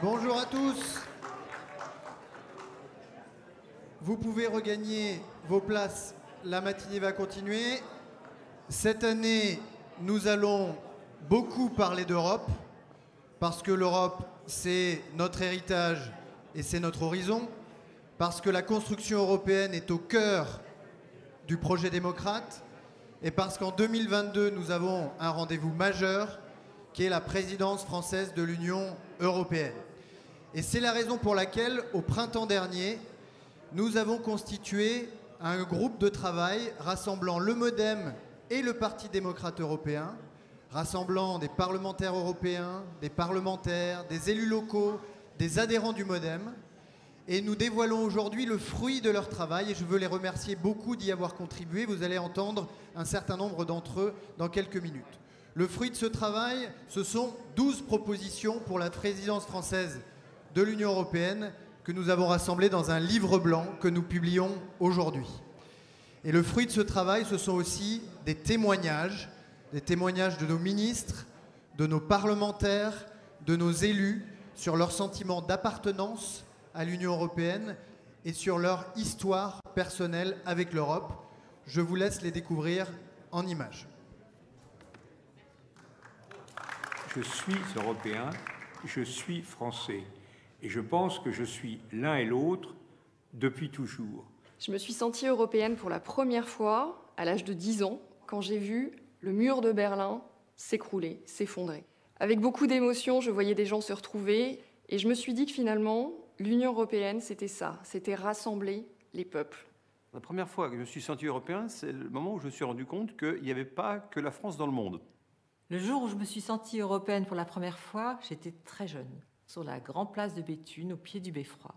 Bonjour à tous. Vous pouvez regagner vos places. La matinée va continuer. Cette année, nous allons beaucoup parler d'Europe, parce que l'Europe, c'est notre héritage et c'est notre horizon, parce que la construction européenne est au cœur du projet démocrate, et parce qu'en 2022, nous avons un rendez-vous majeur, qui est la présidence française de l'Union européenne. Et c'est la raison pour laquelle, au printemps dernier, nous avons constitué un groupe de travail rassemblant le Modem et le Parti démocrate européen, rassemblant des parlementaires européens, des parlementaires, des élus locaux, des adhérents du Modem. Et nous dévoilons aujourd'hui le fruit de leur travail et je veux les remercier beaucoup d'y avoir contribué. Vous allez entendre un certain nombre d'entre eux dans quelques minutes. Le fruit de ce travail, ce sont 12 propositions pour la présidence française de l'Union européenne que nous avons rassemblées dans un livre blanc que nous publions aujourd'hui. Et le fruit de ce travail, ce sont aussi des témoignages, des témoignages de nos ministres, de nos parlementaires, de nos élus sur leur sentiment d'appartenance à l'Union européenne et sur leur histoire personnelle avec l'Europe. Je vous laisse les découvrir en images. Je suis européen, je suis français. Et je pense que je suis l'un et l'autre depuis toujours. Je me suis sentie européenne pour la première fois à l'âge de 10 ans, quand j'ai vu le mur de Berlin s'écrouler, s'effondrer. Avec beaucoup d'émotion, je voyais des gens se retrouver et je me suis dit que finalement, l'Union européenne, c'était ça, c'était rassembler les peuples. La première fois que je me suis senti européen, c'est le moment où je me suis rendu compte qu'il n'y avait pas que la France dans le monde. Le jour où je me suis sentie européenne pour la première fois, j'étais très jeune sur la grande place de Béthune, au pied du Beffroi.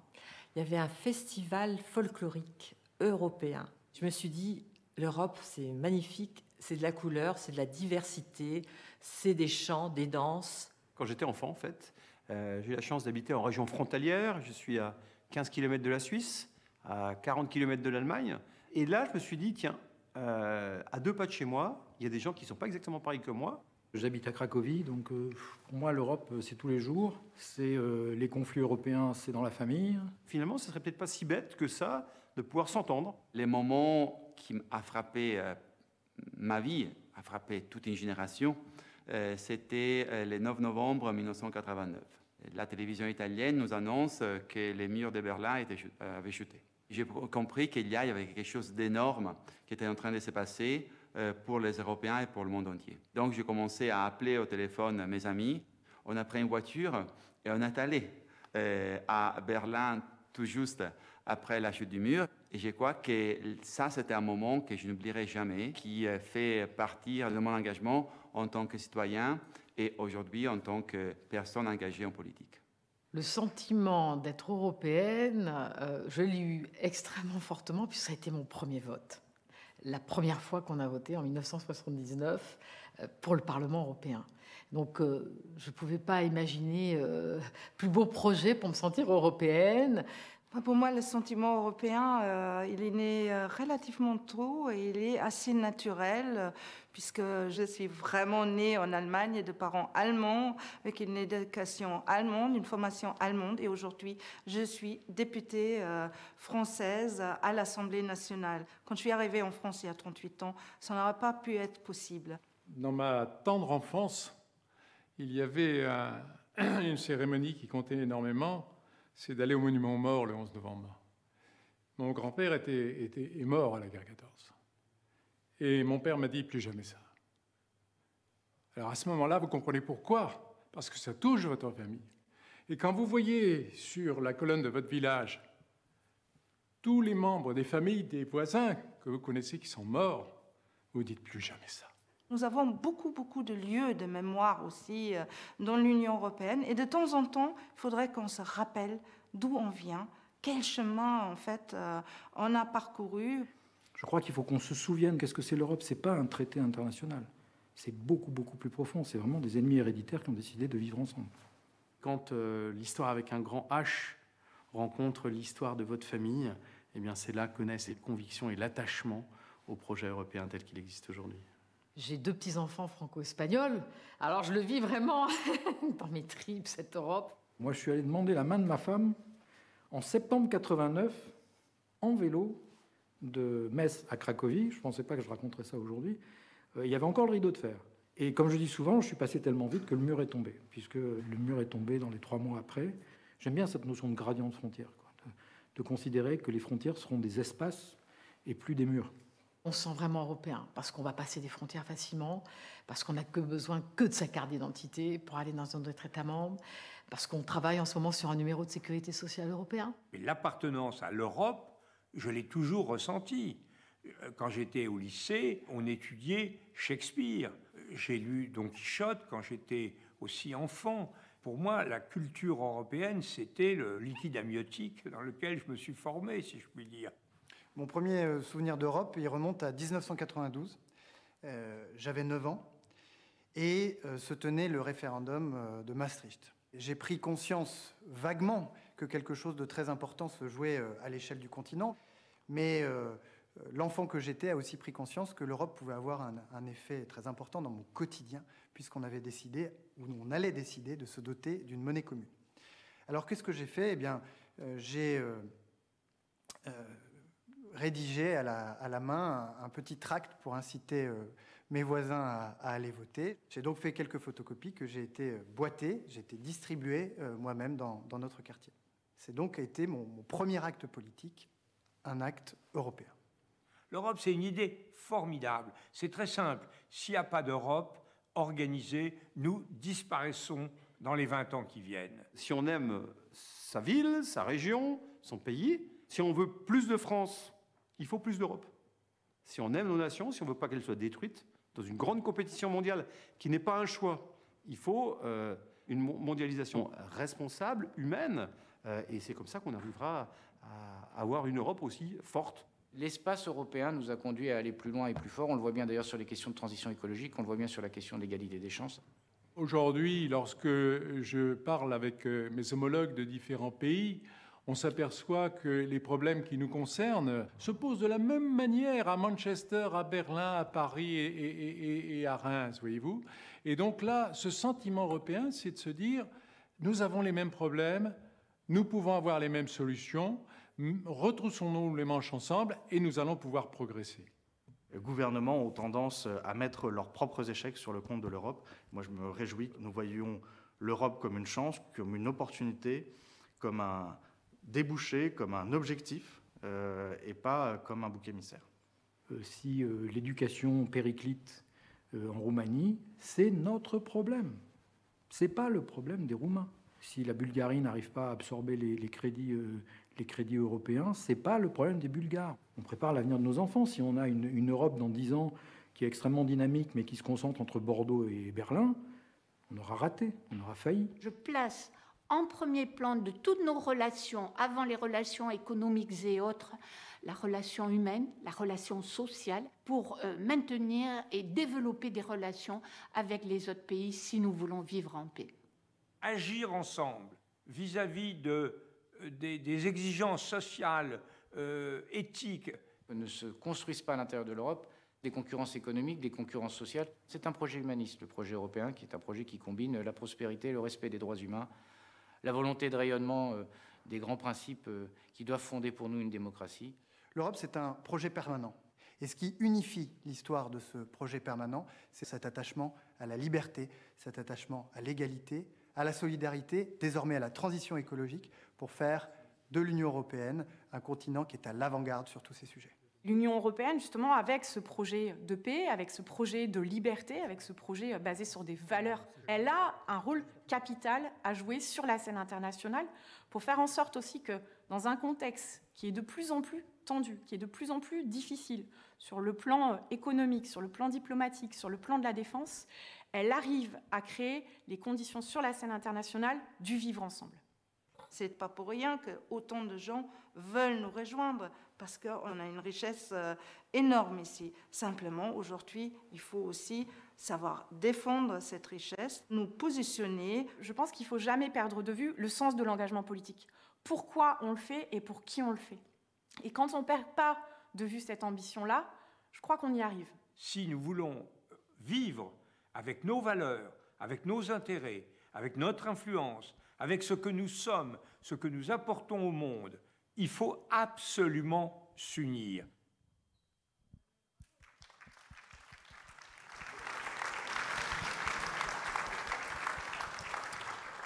Il y avait un festival folklorique européen. Je me suis dit, l'Europe, c'est magnifique, c'est de la couleur, c'est de la diversité, c'est des chants, des danses. Quand j'étais enfant, en fait, euh, j'ai eu la chance d'habiter en région frontalière. Je suis à 15 km de la Suisse, à 40 km de l'Allemagne. Et là, je me suis dit, tiens, euh, à deux pas de chez moi, il y a des gens qui ne sont pas exactement pareils que moi, J'habite à Cracovie, donc euh, pour moi l'Europe euh, c'est tous les jours, c'est euh, les conflits européens, c'est dans la famille. Finalement, ce serait peut-être pas si bête que ça de pouvoir s'entendre. Les moments qui a frappé ma vie, a frappé toute une génération, c'était le 9 novembre 1989. La télévision italienne nous annonce que les murs de Berlin avaient chuté. J'ai compris qu'il y avait quelque chose d'énorme qui était en train de se passer pour les Européens et pour le monde entier. Donc j'ai commencé à appeler au téléphone mes amis. On a pris une voiture et on est allé euh, à Berlin tout juste après la chute du mur. Et je crois que ça, c'était un moment que je n'oublierai jamais, qui fait partie de mon engagement en tant que citoyen et aujourd'hui en tant que personne engagée en politique. Le sentiment d'être européenne, euh, je l'ai eu extrêmement fortement, puisque ça a été mon premier vote la première fois qu'on a voté en 1979 euh, pour le Parlement européen. Donc euh, je ne pouvais pas imaginer euh, plus beau projet pour me sentir européenne. Pour moi, le sentiment européen, euh, il est né euh, relativement tôt et il est assez naturel puisque je suis vraiment née en Allemagne de parents allemands avec une éducation allemande, une formation allemande et aujourd'hui je suis députée euh, française à l'Assemblée nationale. Quand je suis arrivée en France il y a 38 ans, ça n'aurait pas pu être possible. Dans ma tendre enfance, il y avait une cérémonie qui comptait énormément c'est d'aller au monument aux morts le 11 novembre. Mon grand-père était, était, est mort à la guerre 14. Et mon père m'a dit plus jamais ça. Alors à ce moment-là, vous comprenez pourquoi? Parce que ça touche votre famille. Et quand vous voyez sur la colonne de votre village tous les membres des familles, des voisins que vous connaissez qui sont morts, vous dites plus jamais ça. Nous avons beaucoup, beaucoup de lieux de mémoire aussi euh, dans l'Union européenne. Et de temps en temps, il faudrait qu'on se rappelle d'où on vient, quel chemin, en fait, euh, on a parcouru. Je crois qu'il faut qu'on se souvienne qu'est-ce que c'est l'Europe. Ce n'est pas un traité international. C'est beaucoup, beaucoup plus profond. C'est vraiment des ennemis héréditaires qui ont décidé de vivre ensemble. Quand euh, l'histoire avec un grand H rencontre l'histoire de votre famille, eh bien c'est là que naissent les convictions et l'attachement au projet européen tel qu'il existe aujourd'hui. J'ai deux petits-enfants franco-espagnols, alors je le vis vraiment dans mes tripes, cette Europe. Moi, je suis allé demander la main de ma femme en septembre 89 en vélo de Metz à Cracovie. Je ne pensais pas que je raconterais ça aujourd'hui. Euh, il y avait encore le rideau de fer. Et comme je dis souvent, je suis passé tellement vite que le mur est tombé, puisque le mur est tombé dans les trois mois après. J'aime bien cette notion de gradient de frontière, de, de considérer que les frontières seront des espaces et plus des murs. On se sent vraiment européen parce qu'on va passer des frontières facilement, parce qu'on n'a que besoin que de sa carte d'identité pour aller dans un autre État membre, parce qu'on travaille en ce moment sur un numéro de sécurité sociale européen. Mais l'appartenance à l'Europe, je l'ai toujours ressenti. Quand j'étais au lycée, on étudiait Shakespeare. J'ai lu Don Quichotte quand j'étais aussi enfant. Pour moi, la culture européenne, c'était le liquide amniotique dans lequel je me suis formé, si je puis dire. Mon premier euh, souvenir d'Europe, il remonte à 1992. Euh, J'avais 9 ans et euh, se tenait le référendum de Maastricht. J'ai pris conscience vaguement que quelque chose de très important se jouait à l'échelle du continent, mais l'enfant que j'étais a aussi pris conscience que l'Europe pouvait avoir un, effet très important dans mon quotidien, puisqu'on avait décidé, ou on allait décider, de se doter d'une monnaie commune. Alors qu'est-ce que j'ai fait? Eh bien, j'ai rédigé à la, à la main un, un, petit tract pour inciter euh, mes voisins à, à aller voter. J'ai donc fait quelques photocopies que j'ai été boitées, j'ai été distribué euh, moi-même dans, dans, notre quartier. C'est donc été mon, mon premier acte politique, un acte européen. L'Europe, c'est une idée formidable. C'est très simple. S'il n'y a pas d'Europe organisée, nous disparaissons dans les 20 ans qui viennent. Si on aime sa ville, sa région, son pays, si on veut plus de France, il faut plus d'Europe. Si on aime nos nations, si on ne veut pas qu'elles soient détruites, dans une grande compétition mondiale qui n'est pas un choix, il faut euh, une mondialisation responsable, humaine, euh, et c'est comme ça qu'on arrivera à avoir une Europe aussi forte. L'espace européen nous a conduit à aller plus loin et plus fort. On le voit bien d'ailleurs sur les questions de transition écologique, on le voit bien sur la question de l'égalité des chances. Aujourd'hui, lorsque je parle avec euh, mes homologues de différents pays, on s'aperçoit que les problèmes qui nous concernent se posent de la même manière à Manchester, à Berlin, à Paris et, à Reims, voyez-vous. Et donc là, ce sentiment européen, c'est de se dire, nous avons les mêmes problèmes, nous pouvons avoir les mêmes solutions, retroussons-nous les manches ensemble et nous allons pouvoir progresser. Les gouvernements ont tendance à mettre leurs propres échecs sur le compte de l'Europe. Moi, je me réjouis que nous voyions l'Europe comme une chance, comme une opportunité, comme un débouché, comme un objectif, euh, et pas comme un bouc émissaire. Euh, si euh, l'éducation périclite euh, en Roumanie, c'est notre problème. Ce n'est pas le problème des Roumains. Si la Bulgarie n'arrive pas à absorber les, les crédits les crédits européens, ce n'est pas le problème des Bulgares. On prépare l'avenir de nos enfants. Si on a une, une Europe dans dix ans qui est extrêmement dynamique, mais qui se concentre entre Bordeaux et Berlin, on aura raté, on aura failli. Je place en premier plan de toutes nos relations, avant les relations économiques et autres, la relation humaine, la relation sociale, pour euh, maintenir et développer des relations avec les autres pays si nous voulons vivre en paix. Agir ensemble vis-à-vis -vis de des, des, exigences sociales, euh, éthiques. Ne se construisent pas à l'intérieur de l'Europe des concurrences économiques, des concurrences sociales. C'est un projet humaniste, le projet européen, qui est un projet qui combine la prospérité, le respect des droits humains, la volonté de rayonnement euh, des grands principes euh, qui doivent fonder pour nous une démocratie. L'Europe, c'est un projet permanent. Et ce qui unifie l'histoire de ce projet permanent, c'est cet attachement à la liberté, cet attachement à l'égalité, à la solidarité, désormais à la transition écologique, pour faire de l'Union européenne un continent qui est à l'avant-garde sur tous ces sujets. L'Union européenne, justement, avec ce projet de paix, avec ce projet de liberté, avec ce projet basé sur des valeurs, elle a un rôle capital à jouer sur la scène internationale pour faire en sorte aussi que, dans un contexte qui est de plus en plus tendu, qui est de plus en plus difficile sur le plan économique, sur le plan diplomatique, sur le plan de la défense, elle arrive à créer les conditions sur la scène internationale du vivre ensemble. C'est pas pour rien que autant de gens veulent nous rejoindre parce qu'on a une richesse énorme ici. Simplement, aujourd'hui, il faut aussi savoir défendre cette richesse, nous positionner. Je pense qu'il faut jamais perdre de vue le sens de l'engagement politique. Pourquoi on le fait et pour qui on le fait? Et quand on perd pas de vue cette ambition-là, je crois qu'on y arrive. Si nous voulons vivre avec nos valeurs, avec nos intérêts, avec notre influence, avec ce que nous sommes, ce que nous apportons au monde, il faut absolument s'unir.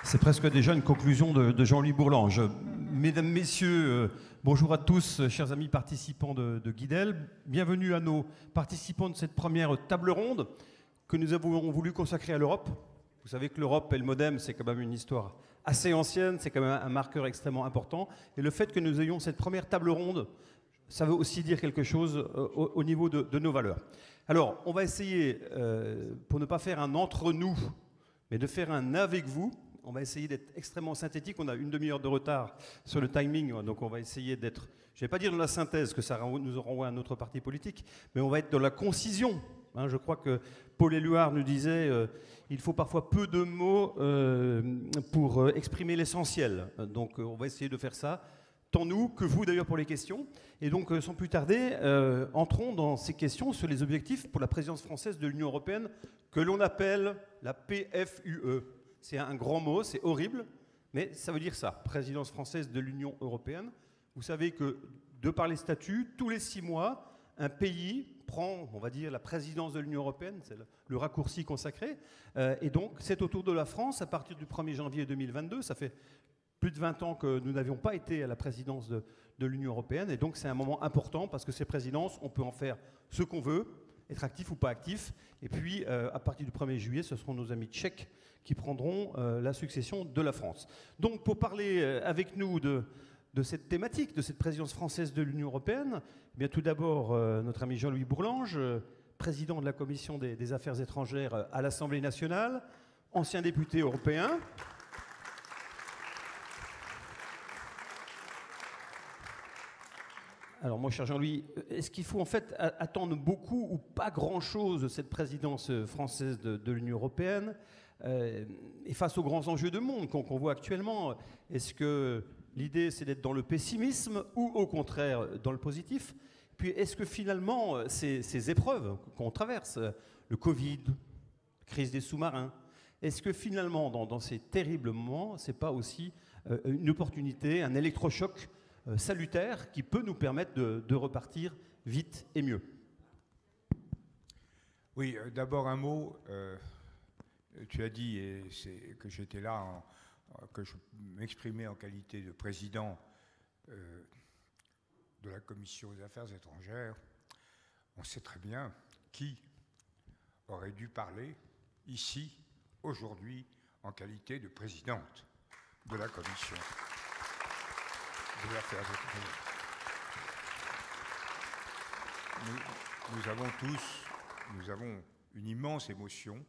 C'est presque déjà une conclusion de, Jean-Louis Bourlange. Mesdames, Messieurs, euh, bonjour à tous, chers amis participants de, de Guidel. Bienvenue à nos participants de cette première table ronde que nous avons voulu consacrer à l'Europe. Vous savez que l'Europe et le modem, c'est quand même une histoire assez ancienne, c'est quand même un marqueur extrêmement important. Et le fait que nous ayons cette première table ronde, ça veut aussi dire quelque chose euh, au, niveau de, nos valeurs. Alors, on va essayer, euh, pour ne pas faire un entre-nous, mais de faire un avec vous, on va essayer d'être extrêmement synthétique. On a une demi-heure de retard sur le timing, donc on va essayer d'être, je ne vais pas dire dans la synthèse, que ça nous renvoie à un autre parti politique, mais on va être dans la concision. Hein. je crois que Paul Éluard nous disait euh, il faut parfois peu de mots euh, pour euh, exprimer l'essentiel. Donc on va essayer de faire ça, tant nous que vous d'ailleurs pour les questions. Et donc sans plus tarder, entrons dans ces questions sur les objectifs pour la présidence française de l'Union européenne que l'on appelle la PFUE. C'est un grand mot, c'est horrible, mais ça veut dire ça, présidence française de l'Union européenne. Vous savez que, de par les statuts, tous les six mois, un pays prend, on va dire, la présidence de l'Union européenne, c'est le, raccourci consacré, euh, et donc c'est au tour de la France à partir du 1er janvier 2022, ça fait plus de 20 ans que nous n'avions pas été à la présidence de, l'Union européenne, et donc c'est un moment important parce que ces présidences, on peut en faire ce qu'on veut, être actif ou pas actif, et puis euh, à partir du 1er juillet, ce seront nos amis tchèques qui prendront euh, la succession de la France. Donc pour parler avec nous de, cette thématique, de cette présidence française de l'Union européenne, tout d'abord euh, notre ami Jean-Louis Bourlange, président de la commission des, Affaires étrangères à l'Assemblée nationale, ancien député européen. Alors, mon cher Jean-Louis, est-ce qu'il faut en fait attendre beaucoup ou pas grand-chose de cette présidence française de, l'Union européenne euh, et face aux grands enjeux de monde qu'on voit actuellement, est-ce que l'idée c'est d'être dans le pessimisme ou au contraire dans le positif. Puis est-ce que finalement ces, épreuves qu'on traverse, le Covid, crise des sous-marins, est-ce que finalement dans, ces terribles moments, c'est pas aussi euh, une opportunité, un électrochoc euh, salutaire qui peut nous permettre de repartir vite et mieux? Oui, d'abord un mot tu as dit et que j'étais là, que je m'exprimais en qualité de président euh, de la commission des affaires étrangères. On sait très bien qui aurait dû parler ici, aujourd'hui, en qualité de présidente de la commission des affaires étrangères. Nous, avons tous, nous avons une immense émotion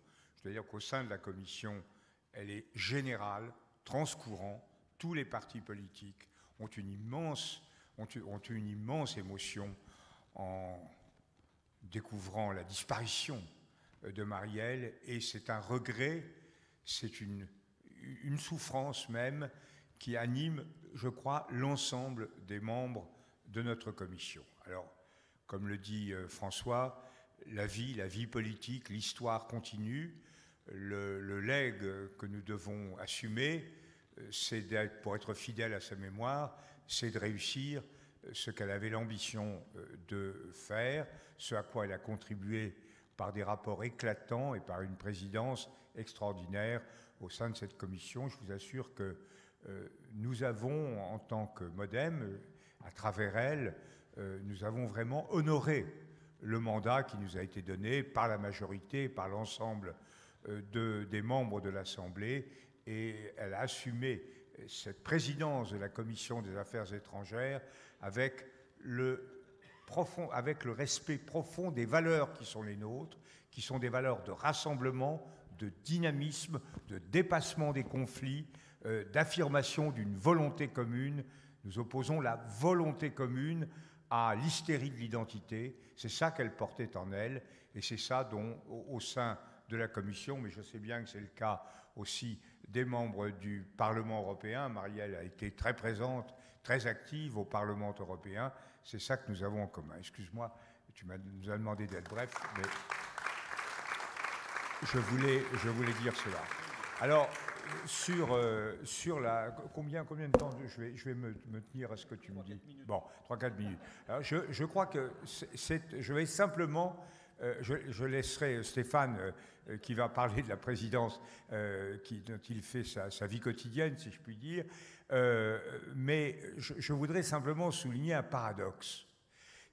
c'est-à-dire qu'au sein de la commission, elle est générale, transcourant. Tous les partis politiques ont une immense, ont, une immense émotion en découvrant la disparition de Marielle, et c'est un regret, c'est une, une souffrance même qui anime, je crois, l'ensemble des membres de notre commission. Alors, comme le dit euh, François, la vie, la vie politique, l'histoire continue le, le, legs que nous devons assumer, euh, c'est pour être fidèle à sa mémoire, c'est de réussir euh, ce qu'elle avait l'ambition euh, de faire, ce à quoi elle a contribué par des rapports éclatants et par une présidence extraordinaire au sein de cette commission. Je vous assure que nous avons, en tant que Modem, à travers elle, nous avons vraiment honoré le mandat qui nous a été donné par la majorité, par l'ensemble de, des membres de l'Assemblée et elle a assumé cette présidence de la Commission des affaires étrangères avec le, profond, avec le respect profond des valeurs qui sont les nôtres, qui sont des valeurs de rassemblement, de dynamisme, de dépassement des conflits, euh, d'affirmation d'une volonté commune. Nous opposons la volonté commune à l'hystérie de l'identité. C'est ça qu'elle portait en elle et c'est ça dont, au sein de la Commission, mais je sais bien que c'est le cas aussi des membres du Parlement européen. Marielle a été très présente, très active au Parlement européen. C'est ça que nous avons en commun. Excuse-moi, tu nous as demandé d'être bref, mais je voulais, je voulais dire cela. Alors, sur, euh, sur la. Combien, combien de temps Je vais, je vais me, me tenir à ce que tu me dis. Bon, 3-4 minutes. Alors, je, je, crois que c'est, je vais simplement. Euh, je, laisserai Stéphane, euh, qui va parler de la présidence euh, qui, dont il fait sa, vie quotidienne, si je puis dire. mais je, voudrais simplement souligner un paradoxe.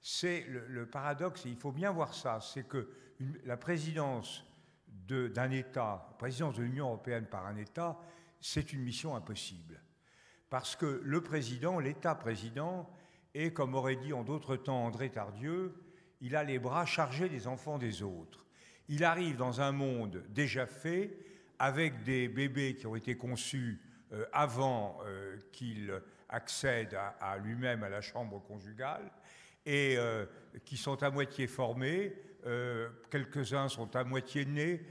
C'est le, paradoxe, il faut bien voir ça, c'est que la présidence d'un État, présidence de l'Union européenne par un État, c'est une mission impossible. Parce que le président, l'État-président, est, comme aurait dit en d'autres temps André Tardieu, il a les bras chargés des enfants des autres. Il arrive dans un monde déjà fait, avec des bébés qui ont été conçus euh, avant euh, qu'il accède à, lui-même à la chambre conjugale, et euh, qui sont à moitié formés, quelques-uns sont à moitié nés,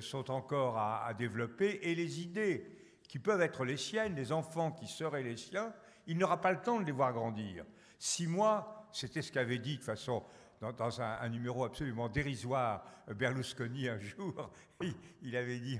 sont encore à, à, développer, et les idées qui peuvent être les siennes, les enfants qui seraient les siens, il n'aura pas le temps de les voir grandir. Six mois, c'était ce qu'avait dit de façon dans, un, numéro absolument dérisoire, Berlusconi un jour, il, avait dit,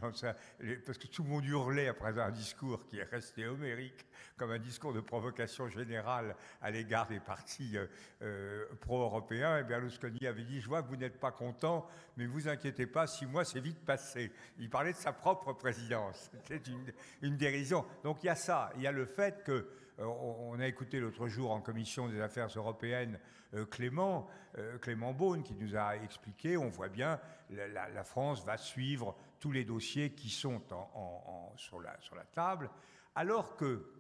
parce que tout le monde hurlait après un discours qui est resté homérique, comme un discours de provocation générale à l'égard des partis euh, euh, pro-européens, et Berlusconi avait dit, je vois que vous n'êtes pas content, mais vous inquiétez pas, six mois c'est vite passé. Il parlait de sa propre présidence, c'était une, une dérision. Donc il y a ça, il y a le fait que euh, on a écouté l'autre jour en commission des affaires européennes euh, Clément, euh, Clément Beaune qui nous a expliqué, on voit bien, la, France va suivre tous les dossiers qui sont sur, la, table, alors que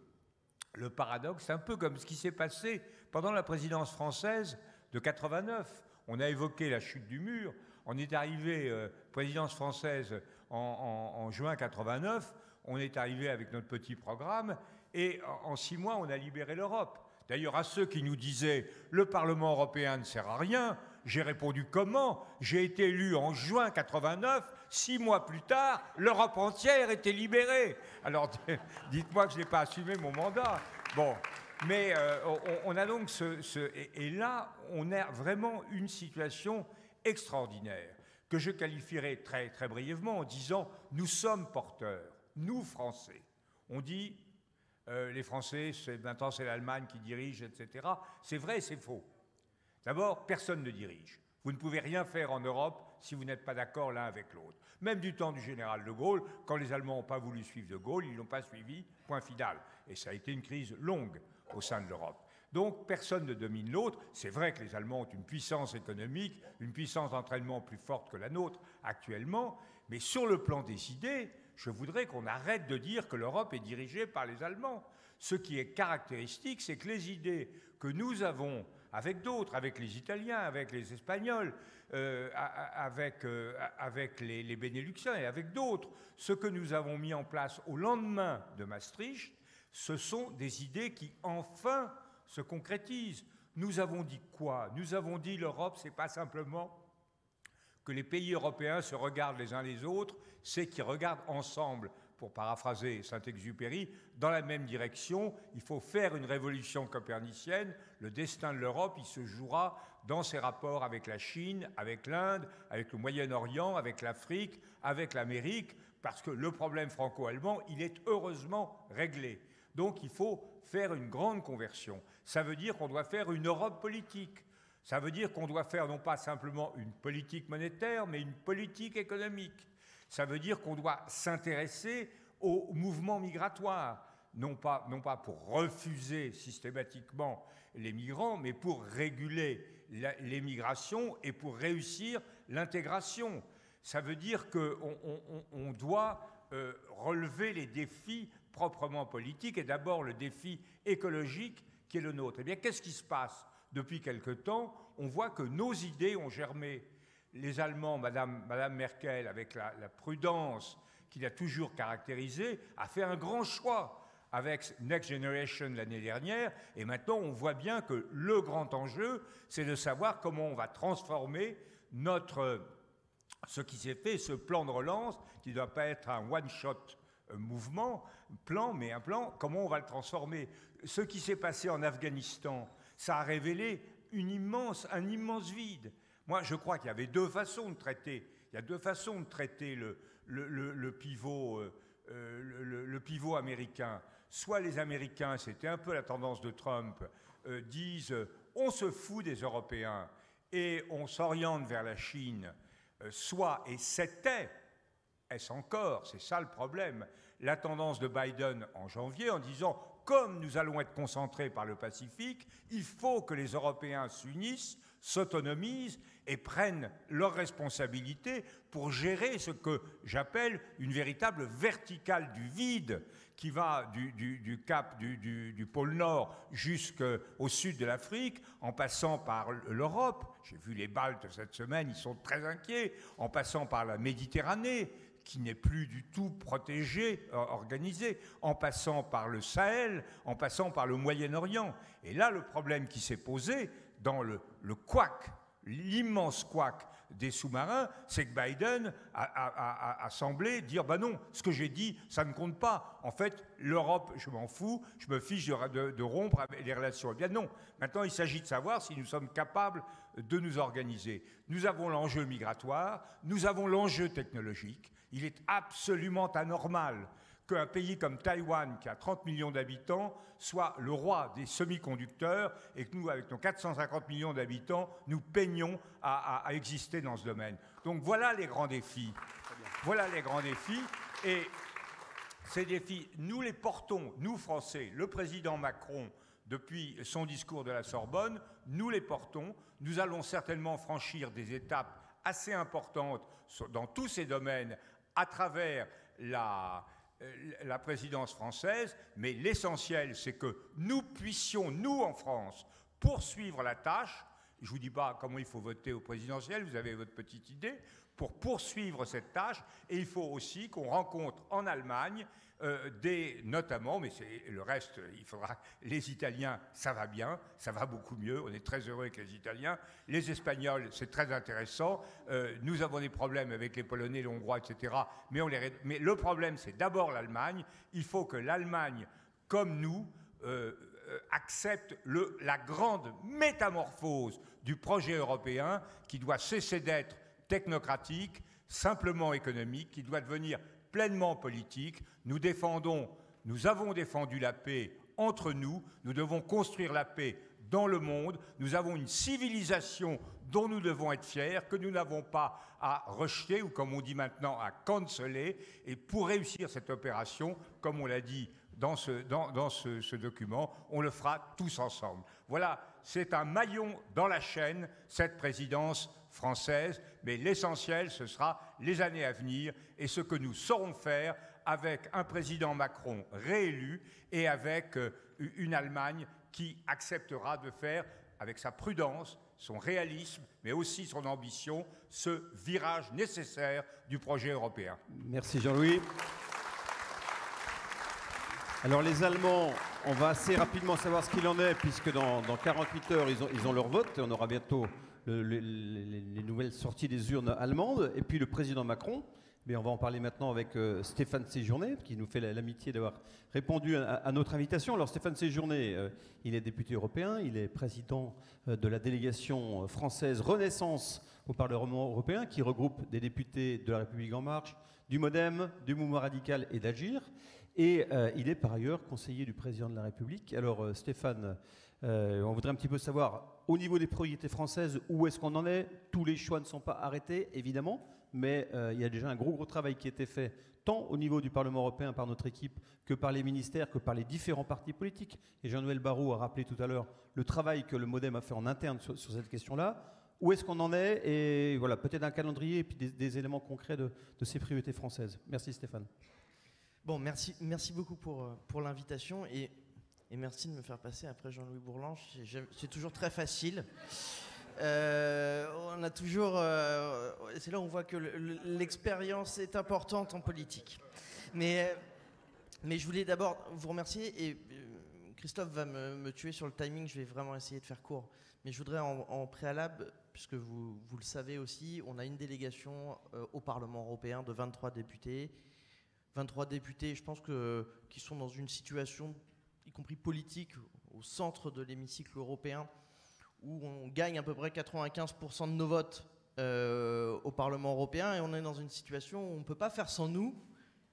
le paradoxe, c'est un peu comme ce qui s'est passé pendant la présidence française de 89. On a évoqué la chute du mur, on est arrivé, euh, présidence française en, en, en, juin 89, on est arrivé avec notre petit programme, et en, six mois, on a libéré l'Europe. D'ailleurs, à ceux qui nous disaient le Parlement européen ne sert à rien, j'ai répondu comment? J'ai été élu en juin 89, six mois plus tard, l'Europe entière était libérée. Alors dites-moi que je n'ai pas assumé mon mandat. Bon, mais euh, on, a donc ce. et, et, là, on a vraiment une situation extraordinaire que je qualifierais très, très brièvement en disant nous sommes porteurs, nous Français. On dit euh, les Français, maintenant c'est l'Allemagne qui dirige, etc. C'est vrai c'est faux. D'abord, personne ne dirige. Vous ne pouvez rien faire en Europe si vous n'êtes pas d'accord l'un avec l'autre. Même du temps du général de Gaulle, quand les Allemands n'ont pas voulu suivre de Gaulle, ils ne l'ont pas suivi, point final. Et ça a été une crise longue au sein de l'Europe. Donc personne ne domine l'autre. C'est vrai que les Allemands ont une puissance économique, une puissance d'entraînement plus forte que la nôtre actuellement, mais sur le plan des idées, je voudrais qu'on arrête de dire que l'Europe est dirigée par les Allemands. Ce qui est caractéristique, c'est que les idées que nous avons avec d'autres, avec les Italiens, avec les Espagnols, euh, avec, euh, avec les, les et avec d'autres, ce que nous avons mis en place au lendemain de Maastricht, ce sont des idées qui enfin se concrétisent. Nous avons dit quoi? Nous avons dit l'Europe, c'est pas simplement que les pays européens se regardent les uns les autres, c'est qu'ils regardent ensemble, pour paraphraser Saint-Exupéry, dans la même direction. Il faut faire une révolution copernicienne. Le destin de l'Europe, il se jouera dans ses rapports avec la Chine, avec l'Inde, avec le Moyen-Orient, avec l'Afrique, avec l'Amérique, parce que le problème franco-allemand, il est heureusement réglé. Donc il faut faire une grande conversion. Ça veut dire qu'on doit faire une Europe politique. Ça veut dire qu'on doit faire non pas simplement une politique monétaire, mais une politique économique. Ça veut dire qu'on doit s'intéresser au mouvement migratoire, non pas, pour refuser systématiquement les migrants, mais pour réguler les migrations et pour réussir l'intégration. Ça veut dire qu'on on, on doit euh, relever les défis proprement politiques et d'abord le défi écologique qui est le nôtre. Eh bien, qu'est-ce qui se passe? Depuis quelque temps, on voit que nos idées ont germé. Les Allemands, Madame, Merkel, avec la, la prudence qu'il a toujours caractérisée, a fait un grand choix avec Next Generation l'année dernière, et maintenant on voit bien que le grand enjeu, c'est de savoir comment on va transformer notre, ce qui s'est fait, ce plan de relance, qui ne doit pas être un one-shot euh, mouvement, plan, mais un plan, comment on va le transformer. Ce qui s'est passé en Afghanistan, ça a révélé un immense vide. Moi, je crois qu'il y avait deux façons de traiter. Il y a deux façons de traiter le, euh, euh, pivot américain. Soit les Américains, c'était un peu la tendance de Trump, euh, disent on se fout des Européens et on s'oriente vers la Chine. soit, et c'était, est-ce encore, c'est ça le problème, la tendance de Biden en janvier en disant comme nous allons être concentrés par le Pacifique, il faut que les Européens s'unissent, s'autonomisent et prennent leurs responsabilités pour gérer ce que j'appelle une véritable verticale du vide qui va du, cap du, pôle Nord jusqu'au sud de l'Afrique, en passant par l'Europe. J'ai vu les Baltes cette semaine, ils sont très inquiets, en passant par la Méditerranée qui n'est plus du tout protégé, euh, organisé, en passant par le Sahel, en passant par le Moyen-Orient. Et là, le problème qui s'est posé dans le, le couac, l'immense couac des sous-marins, c'est que Biden a, semblé dire bah non, ce que j'ai dit, ça ne compte pas. En fait, l'Europe, je m'en fous, je me fiche de, rompre les relations. Eh bien non, maintenant il s'agit de savoir si nous sommes capables de nous organiser. Nous avons l'enjeu migratoire, nous avons l'enjeu technologique, il est absolument anormal qu'un pays comme Taïwan, qui a 30 millions d'habitants, soit le roi des semi-conducteurs et que nous, avec nos 450 millions d'habitants, nous peignons à, exister dans ce domaine. Donc voilà les grands défis. Voilà les grands défis. Et ces défis, nous les portons, nous Français, le président Macron, depuis son discours de la Sorbonne, nous les portons. Nous allons certainement franchir des étapes assez importantes dans tous ces domaines à travers la, euh, la présidence française, mais l'essentiel, c'est que nous puissions, nous en France, poursuivre la tâche. Je ne vous dis pas comment il faut voter au présidentiel, vous avez votre petite idée, pour poursuivre cette tâche. Et il faut aussi qu'on rencontre en Allemagne euh, des, notamment, mais c'est le reste, il faudra. Les Italiens, ça va bien, ça va beaucoup mieux. On est très heureux avec les Italiens. Les Espagnols, c'est très intéressant. Euh, nous avons des problèmes avec les Polonais, les Hongrois, etc. Mais, on les, mais le problème, c'est d'abord l'Allemagne. Il faut que l'Allemagne, comme nous, euh, accepte la grande métamorphose du projet européen qui doit cesser d'être technocratique, simplement économique, qui doit devenir pleinement politique. Nous défendons, nous avons défendu la paix entre nous, nous devons construire la paix dans le monde, nous avons une civilisation dont nous devons être fiers, que nous n'avons pas à rejeter ou comme on dit maintenant à canceller. Et pour réussir cette opération, comme on l'a dit dans, ce, dans, ce, document, on le fera tous ensemble. Voilà, c'est un maillon dans la chaîne, cette présidence française, mais l'essentiel, ce sera les années à venir et ce que nous saurons faire avec un président Macron réélu et avec euh, une Allemagne qui acceptera de faire, avec sa prudence, son réalisme, mais aussi son ambition, ce virage nécessaire du projet européen. Merci Jean-Louis. Alors les Allemands, on va assez rapidement savoir ce qu'il en est, puisque dans, 48 heures, ils ont, ils ont, leur vote, et on aura bientôt les, nouvelles sorties des urnes allemandes, et puis le président Macron. Mais on va en parler maintenant avec euh, Stéphane Séjourné, qui nous fait l'amitié d'avoir répondu à, notre invitation. Alors Stéphane Séjourné, euh, il est député européen, il est président euh, de la délégation française Renaissance au Parlement européen, qui regroupe des députés de la République en marche, du MoDem, du Mouvement radical et d'Agir. Et il est par ailleurs conseiller du président de la République. Alors Stéphane, euh, on voudrait un petit peu savoir, au niveau des priorités françaises, où est-ce qu'on en est? Tous les choix ne sont pas arrêtés, évidemment, mais il y a déjà un gros, gros travail qui a été fait, tant au niveau du Parlement européen par notre équipe, que par les ministères, que par les différents partis politiques. Et Jean-Noël Barrot a rappelé tout à l'heure le travail que le Modem a fait en interne sur, cette question-là. Où est-ce qu'on en est? Et voilà, peut-être un calendrier et puis des, éléments concrets de ces priorités françaises. Merci Stéphane. Bon, merci, merci beaucoup pour, euh, pour l'invitation et, et, merci de me faire passer après Jean-Louis Bourlange. C'est toujours très facile. Euh, on a toujours. Euh, c'est là où on voit que l'expérience est importante en politique. Mais, mais je voulais d'abord vous remercier et Christophe va me, tuer sur le timing. Je vais vraiment essayer de faire court. Mais je voudrais en, en préalable, puisque vous, vous, le savez aussi, on a une délégation au Parlement européen de 23 députés 23 députés, je pense que, qui sont dans une situation, y compris politique, au centre de l'hémicycle européen, où on gagne à peu près 95% de nos votes euh, au Parlement européen, et on est dans une situation où on ne peut pas faire sans nous,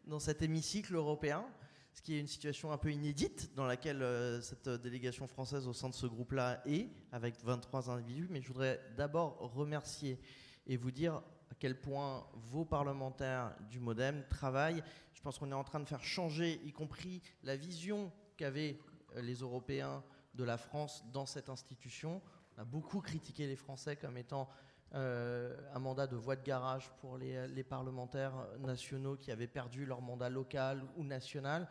dans cet hémicycle européen, ce qui est une situation un peu inédite dans laquelle euh, cette délégation française au sein de ce groupe-là est, avec 23 individus. Mais je voudrais d'abord remercier et vous dire à quel point vos parlementaires du Modem travaillent. Je pense qu'on est en train de faire changer, y compris la vision qu'avaient euh, les Européens de la France dans cette institution. On a beaucoup critiqué les Français comme étant euh, un mandat de voie de garage pour les, parlementaires nationaux qui avaient perdu leur mandat local ou national.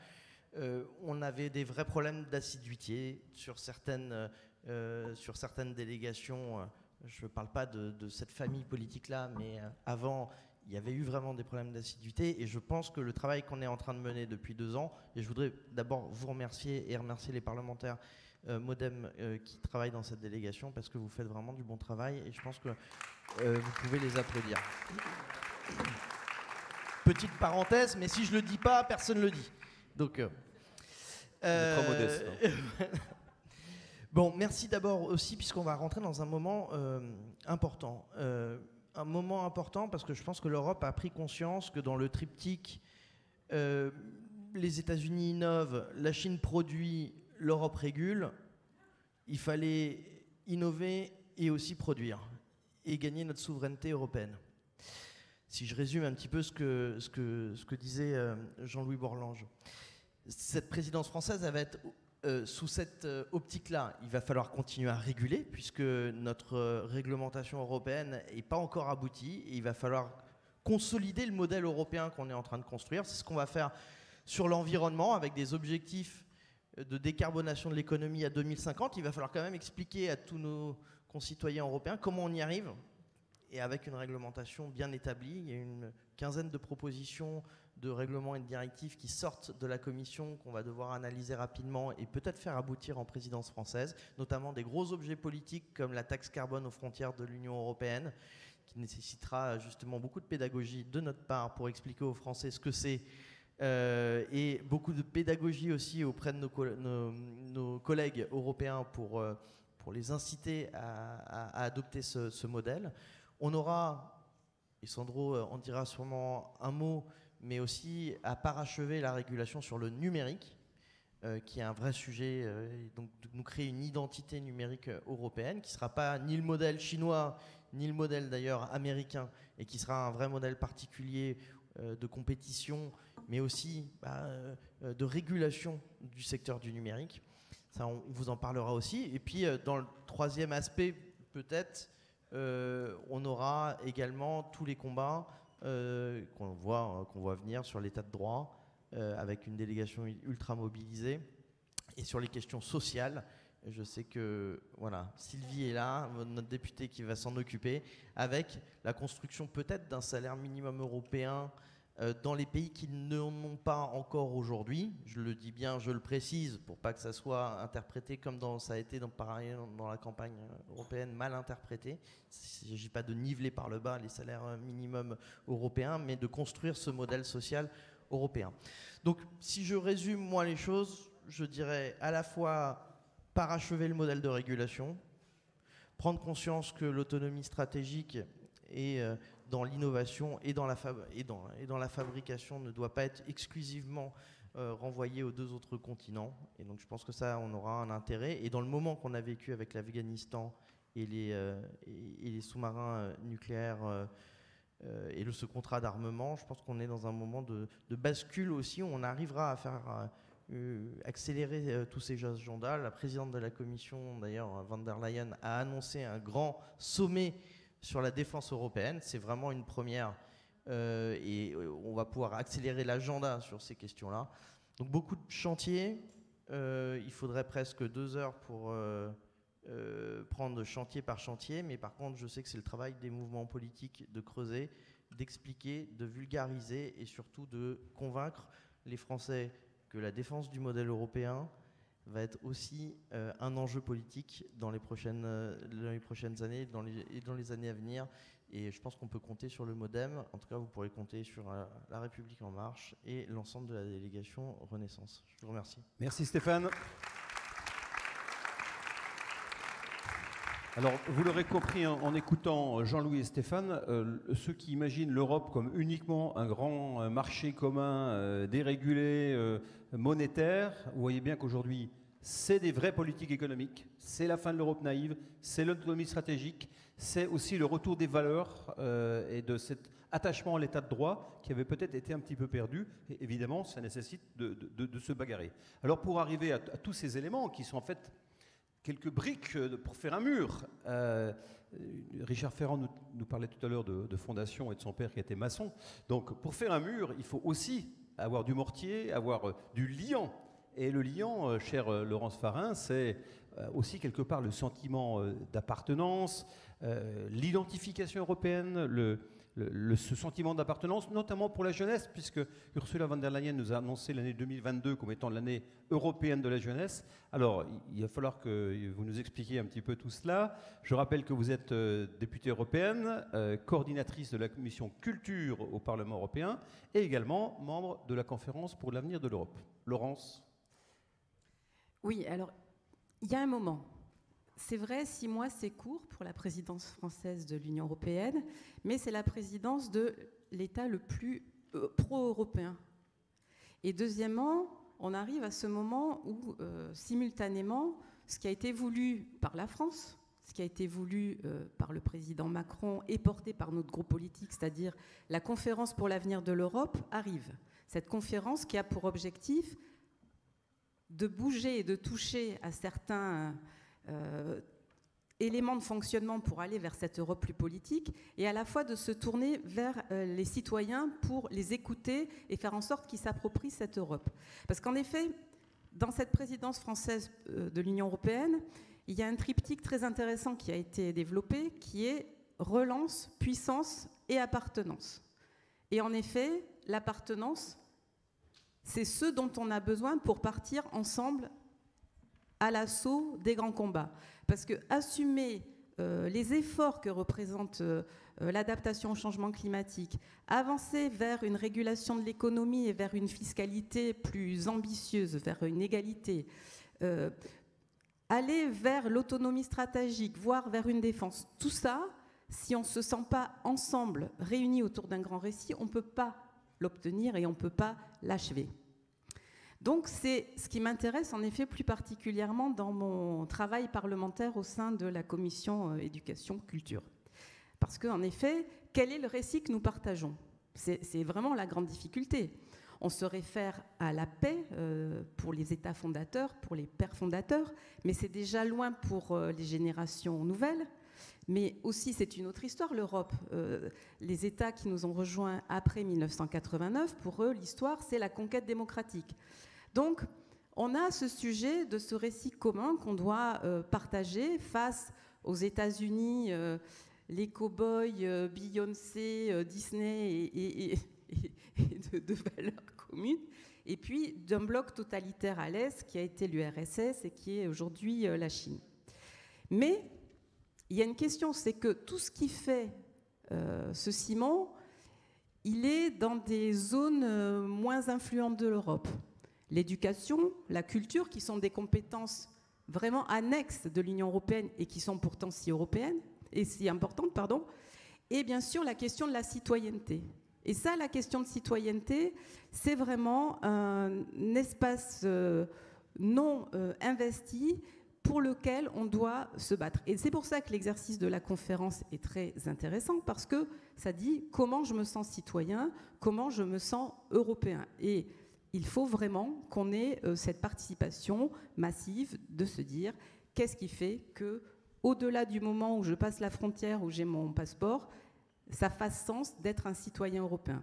Euh, on avait des vrais problèmes d'assiduité sur euh, sur certaines délégations. Je ne parle pas de, cette famille politique-là, mais avant, il y avait eu vraiment des problèmes d'assiduité. Et je pense que le travail qu'on est en train de mener depuis deux ans, et je voudrais d'abord vous remercier et remercier les parlementaires euh, Modem euh, qui travaillent dans cette délégation parce que vous faites vraiment du bon travail et je pense que euh, vous pouvez les applaudir. Petite parenthèse, mais si je le dis pas, personne le dit. Donc. Trop modeste. hein. bon, merci d'abord aussi puisqu'on va rentrer dans un moment important. Un moment important parce que je pense que l'Europe a pris conscience que dans le triptyque, euh, les États-Unis innovent, la Chine produit, l'Europe régule, il fallait innover et aussi produire et gagner notre souveraineté européenne. Si je résume un petit peu ce que, ce que, ce que disait euh, Jean-Louis Borlange, cette présidence française elle va être euh, sous cette euh, optique-là. Il va falloir continuer à réguler puisque notre euh, réglementation européenne n'est pas encore aboutie et il va falloir consolider le modèle européen qu'on est en train de construire. C'est ce qu'on va faire sur l'environnement avec des objectifs de décarbonation de l'économie à 2050. Il va falloir quand même expliquer à tous nos concitoyens européens comment on y arrive et avec une réglementation bien établie. Il y a une quinzaine de propositions de règlements et de directives qui sortent de la Commission qu'on va devoir analyser rapidement et peut-être faire aboutir en présidence française, notamment des gros objets politiques comme la taxe carbone aux frontières de l'Union européenne, qui nécessitera justement beaucoup de pédagogie de notre part pour expliquer aux Français ce que c'est euh, et beaucoup de pédagogie aussi auprès de nos, co- nos- nos collègues européens pour, euh, les inciter à, adopter ce, ce modèle. On aura, et Sandro en dira sûrement un mot, mais aussi à parachever la régulation sur le numérique, euh, qui est un vrai sujet, euh, donc de nous créer une identité numérique euh, européenne, qui ne sera pas ni le modèle chinois, ni le modèle d'ailleurs américain, et qui sera un vrai modèle particulier de compétition, mais aussi bah, de régulation du secteur du numérique. Ça, on vous en parlera aussi. Et puis, dans le troisième aspect, peut-être, on aura également tous les combats qu'on voit, euh, voit venir sur l'état de droit, euh, avec une délégation ultra mobilisée, et sur les questions sociales. Je sais que voilà, Sylvie est là, notre députée qui va s'en occuper, avec la construction peut-être d'un salaire minimum européen euh, dans les pays qui n'en ont pas encore aujourd'hui. Je le dis bien, je le précise, pour pas que ça soit interprété comme ça a été dans, la campagne européenne mal interprété. Il ne s'agit pas de niveler par le bas les salaires euh, minimums européens, mais de construire ce modèle social européen. Donc, si je résume moi les choses, je dirais à la fois parachever le modèle de régulation, prendre conscience que l'autonomie stratégique et euh, dans l'innovation et, dans la fabrication ne doit pas être exclusivement euh, renvoyée aux deux autres continents. Et donc je pense que ça, on aura un intérêt. Et dans le moment qu'on a vécu avec l'Afghanistan et les, euh, sous-marins euh, nucléaires euh, et le, ce contrat d'armement, je pense qu'on est dans un moment de, bascule aussi on arrivera à faire accélérer tous ces agendas. La présidente de la commission, d'ailleurs, Van der Leyen, a annoncé un grand sommet sur la défense européenne. C'est vraiment une première euh, et euh, on va pouvoir accélérer l'agenda sur ces questions-là. Donc beaucoup de chantiers. Euh, il faudrait presque deux heures pour prendre chantier par chantier, mais par contre, je sais que c'est le travail des mouvements politiques de creuser, d'expliquer, de vulgariser et surtout de convaincre les Français que la défense du modèle européen va être aussi euh, un enjeu politique dans les prochaines, euh, dans les prochaines années dans les, et dans les années à venir. Et je pense qu'on peut compter sur le MoDem. En tout cas, vous pourrez compter sur euh, La République En Marche et l'ensemble de la délégation Renaissance. Je vous remercie. Merci Stéphane. Alors, vous l'aurez compris en, en écoutant Jean-Louis et Stéphane, euh, ceux qui imaginent l'Europe comme uniquement un grand euh, marché commun euh, dérégulé, euh, monétaire, vous voyez bien qu'aujourd'hui, c'est des vraies politiques économiques, c'est la fin de l'Europe naïve, c'est l'autonomie stratégique, c'est aussi le retour des valeurs euh, et de cet attachement à l'état de droit qui avait peut-être été un petit peu perdu. Et évidemment, ça nécessite de se bagarrer. Alors, pour arriver à, à tous ces éléments qui sont en fait quelques briques euh, pour faire un mur. Euh, Richard Ferrand nous, parlait tout à l'heure de, de fondation et de son père qui était maçon. Donc pour faire un mur, il faut aussi avoir du mortier, avoir euh, du liant. Et le liant, euh, cher euh, Laurence Farin, c'est euh, aussi quelque part le sentiment euh, d'appartenance, euh, l'identification européenne, le, ce sentiment d'appartenance, notamment pour la jeunesse, puisque Ursula von der Leyen nous a annoncé l'année 2022 comme étant l'année européenne de la jeunesse. Alors, il- il va falloir que vous nous expliquiez un petit peu tout cela. Je rappelle que vous êtes euh, députée européenne, euh, coordinatrice de la commission culture au Parlement européen et également membre de la conférence pour l'avenir de l'Europe. Laurence? Oui, alors, il y a un moment. C'est vrai, six mois, c'est court pour la présidence française de l'Union européenne, mais c'est la présidence de l'État le plus euh, pro-européen. Et deuxièmement, on arrive à ce moment où, euh, simultanément, ce qui a été voulu par la France, ce qui a été voulu euh, par le président Macron et porté par notre groupe politique, c'est-à-dire la conférence pour l'avenir de l'Europe, arrive. Cette conférence qui a pour objectif de bouger et de toucher à certains éléments de fonctionnement pour aller vers cette Europe plus politique, et à la fois de se tourner vers euh, les citoyens pour les écouter et faire en sorte qu'ils s'approprient cette Europe. Parce qu'en effet, dans cette présidence française euh, de l'Union européenne, il y a un triptyque très intéressant qui a été développé, qui est relance, puissance et appartenance. Et en effet, l'appartenance, c'est ce dont on a besoin pour partir ensemble à l'assaut des grands combats. Parce que assumer euh, les efforts que représente euh, euh, l'adaptation au changement climatique, avancer vers une régulation de l'économie et vers une fiscalité plus ambitieuse, vers une égalité, aller vers l'autonomie stratégique, voire vers une défense, tout ça, si on ne se sent pas ensemble, réunis autour d'un grand récit, on ne peut pas l'obtenir et on ne peut pas l'achever. Donc c'est ce qui m'intéresse en effet plus particulièrement dans mon travail parlementaire au sein de la commission euh, éducation-culture. Parce qu'en effet, quel est le récit que nous partageons? C'est vraiment la grande difficulté. On se réfère à la paix euh, pour les États fondateurs, pour les pères fondateurs, mais c'est déjà loin pour euh, les générations nouvelles. Mais aussi, c'est une autre histoire, l'Europe. Les États qui nous ont rejoints après 1989, pour eux, l'histoire, c'est la conquête démocratique. Donc, on a ce sujet de ce récit commun qu'on doit euh, partager face aux États-Unis, euh, les cow-boys, euh, Beyoncé, Disney et, de, de valeurs communes, et puis d'un bloc totalitaire à l'Est qui a été l'URSS et qui est aujourd'hui la Chine. Mais il y a une question, c'est que tout ce qui fait ce ciment, il est dans des zones moins influentes de l'Europe. L'éducation, la culture, qui sont des compétences vraiment annexes de l'Union européenne et qui sont pourtant si européennes et si importantes, pardon. Et bien sûr la question de la citoyenneté. Et ça, la question de citoyenneté, c'est vraiment un espace euh, non euh, investi pour lequel on doit se battre. Et c'est pour ça que l'exercice de la conférence est très intéressant, parce que ça dit comment je me sens citoyen, comment je me sens européen. Il faut vraiment qu'on ait euh, cette participation massive de se dire qu'est-ce qui fait que, au-delà du moment où je passe la frontière, où j'ai mon passeport, ça fasse sens d'être un citoyen européen.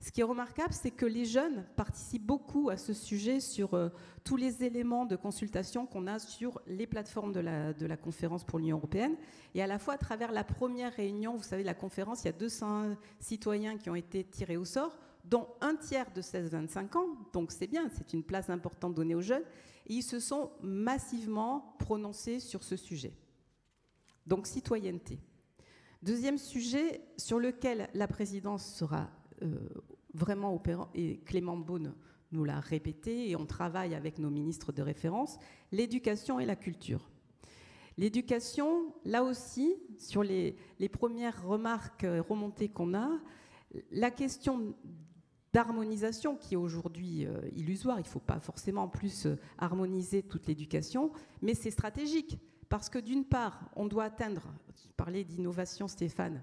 Ce qui est remarquable, c'est que les jeunes participent beaucoup à ce sujet sur euh, tous les éléments de consultation qu'on a sur les plateformes de la, de la conférence pour l'Union européenne. Et à la fois, à travers la première réunion, vous savez, la conférence, il y a 200 citoyens qui ont été tirés au sort, dont un tiers de 16-25 ans. Donc c'est bien, c'est une place importante donnée aux jeunes. Et ils se sont massivement prononcés sur ce sujet. Donc citoyenneté. Deuxième sujet sur lequel la présidence sera euh, vraiment opérant, et Clément Beaune nous l'a répété, et on travaille avec nos ministres de référence, l'éducation et la culture. L'éducation, là aussi, sur les, les premières remarques remontées qu'on a, la question d'harmonisation qui est aujourd'hui euh, illusoire. Il ne faut pas forcément en plus euh, harmoniser toute l'éducation, mais c'est stratégique. Parce que d'une part, on doit atteindre, tu parlais d'innovation Stéphane,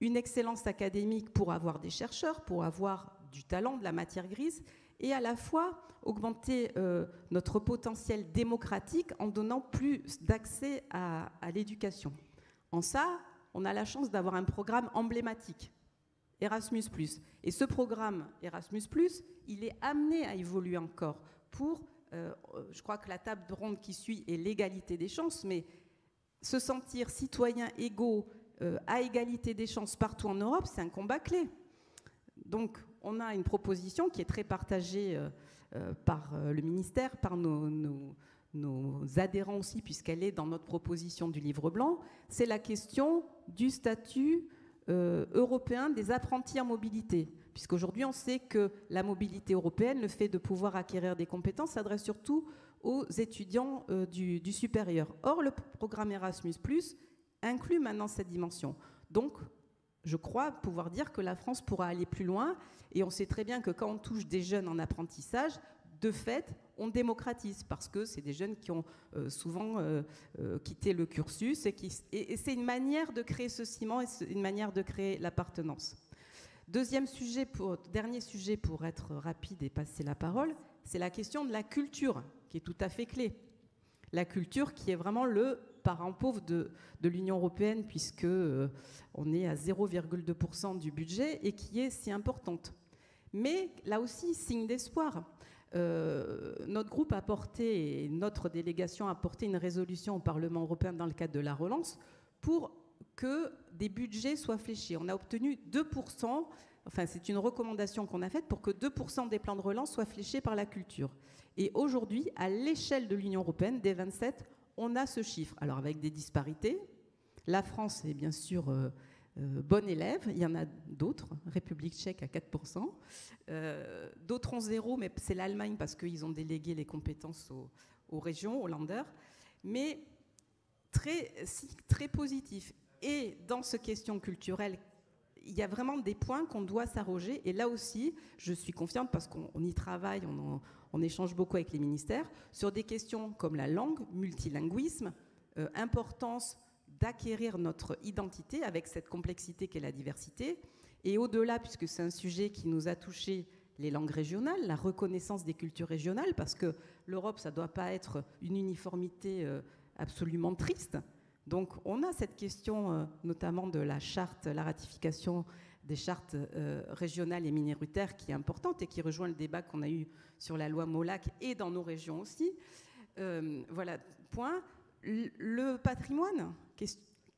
une excellence académique pour avoir des chercheurs, pour avoir du talent, de la matière grise, et à la fois augmenter euh, notre potentiel démocratique en donnant plus d'accès à, à l'éducation. En ça, on a la chance d'avoir un programme emblématique Erasmus ⁇ Et ce programme Erasmus ⁇ il est amené à évoluer encore pour, euh, je crois que la table de ronde qui suit est l'égalité des chances, mais se sentir citoyen égaux euh, à égalité des chances partout en Europe, c'est un combat clé. Donc on a une proposition qui est très partagée euh, par le ministère, par nos, nos adhérents aussi, puisqu'elle est dans notre proposition du livre blanc, c'est la question du statut euh, européen des apprentis en mobilité. Puisqu'aujourd'hui, on sait que la mobilité européenne, le fait de pouvoir acquérir des compétences, s'adresse surtout aux étudiants euh, du, du, supérieur. Or, le programme Erasmus, inclut maintenant cette dimension. Donc, je crois pouvoir dire que la France pourra aller plus loin. Et on sait très bien que quand on touche des jeunes en apprentissage, de fait, on démocratise parce que c'est des jeunes qui ont euh, souvent euh, euh, quitté le cursus et, c'est une manière de créer ce ciment et une manière de créer l'appartenance. Deuxième sujet, dernier sujet pour être rapide et passer la parole, c'est la question de la culture qui est tout à fait clé. La culture qui est vraiment le parent pauvre de, de l'Union européenne puisque on est à 0,2% du budget et qui est si importante. Mais là aussi, signe d'espoir euh, notre groupe a porté, notre délégation a porté une résolution au Parlement européen dans le cadre de la relance pour que des budgets soient fléchés. On a obtenu 2%, enfin c'est une recommandation qu'on a faite pour que 2% des plans de relance soient fléchés par la culture. Et aujourd'hui, à l'échelle de l'Union européenne, des 27, on a ce chiffre. Alors avec des disparités, la France est bien sûr... Euh, euh, bon élève. Il y en a d'autres, République tchèque à 4%. Euh, d'autres ont zéro, mais c'est l'Allemagne parce qu'ils ont délégué les compétences aux, régions, aux landers. Mais très, très positif. Et dans ce question culturelle, il y a vraiment des points qu'on doit s'arroger. Et là aussi, je suis confiante parce qu'on y travaille, on, on, échange beaucoup avec les ministères sur des questions comme la langue, multilinguisme, euh, importance d'acquérir notre identité avec cette complexité qu'est la diversité. Et au-delà, puisque c'est un sujet qui nous a touché les langues régionales, la reconnaissance des cultures régionales, parce que l'Europe, ça ne doit pas être une uniformité euh, absolument triste. Donc on a cette question euh, notamment de la charte, la ratification des chartes euh, régionales et minoritaires qui est importante et qui rejoint le débat qu'on a eu sur la loi Molac et dans nos régions aussi. voilà, point. Le patrimoine,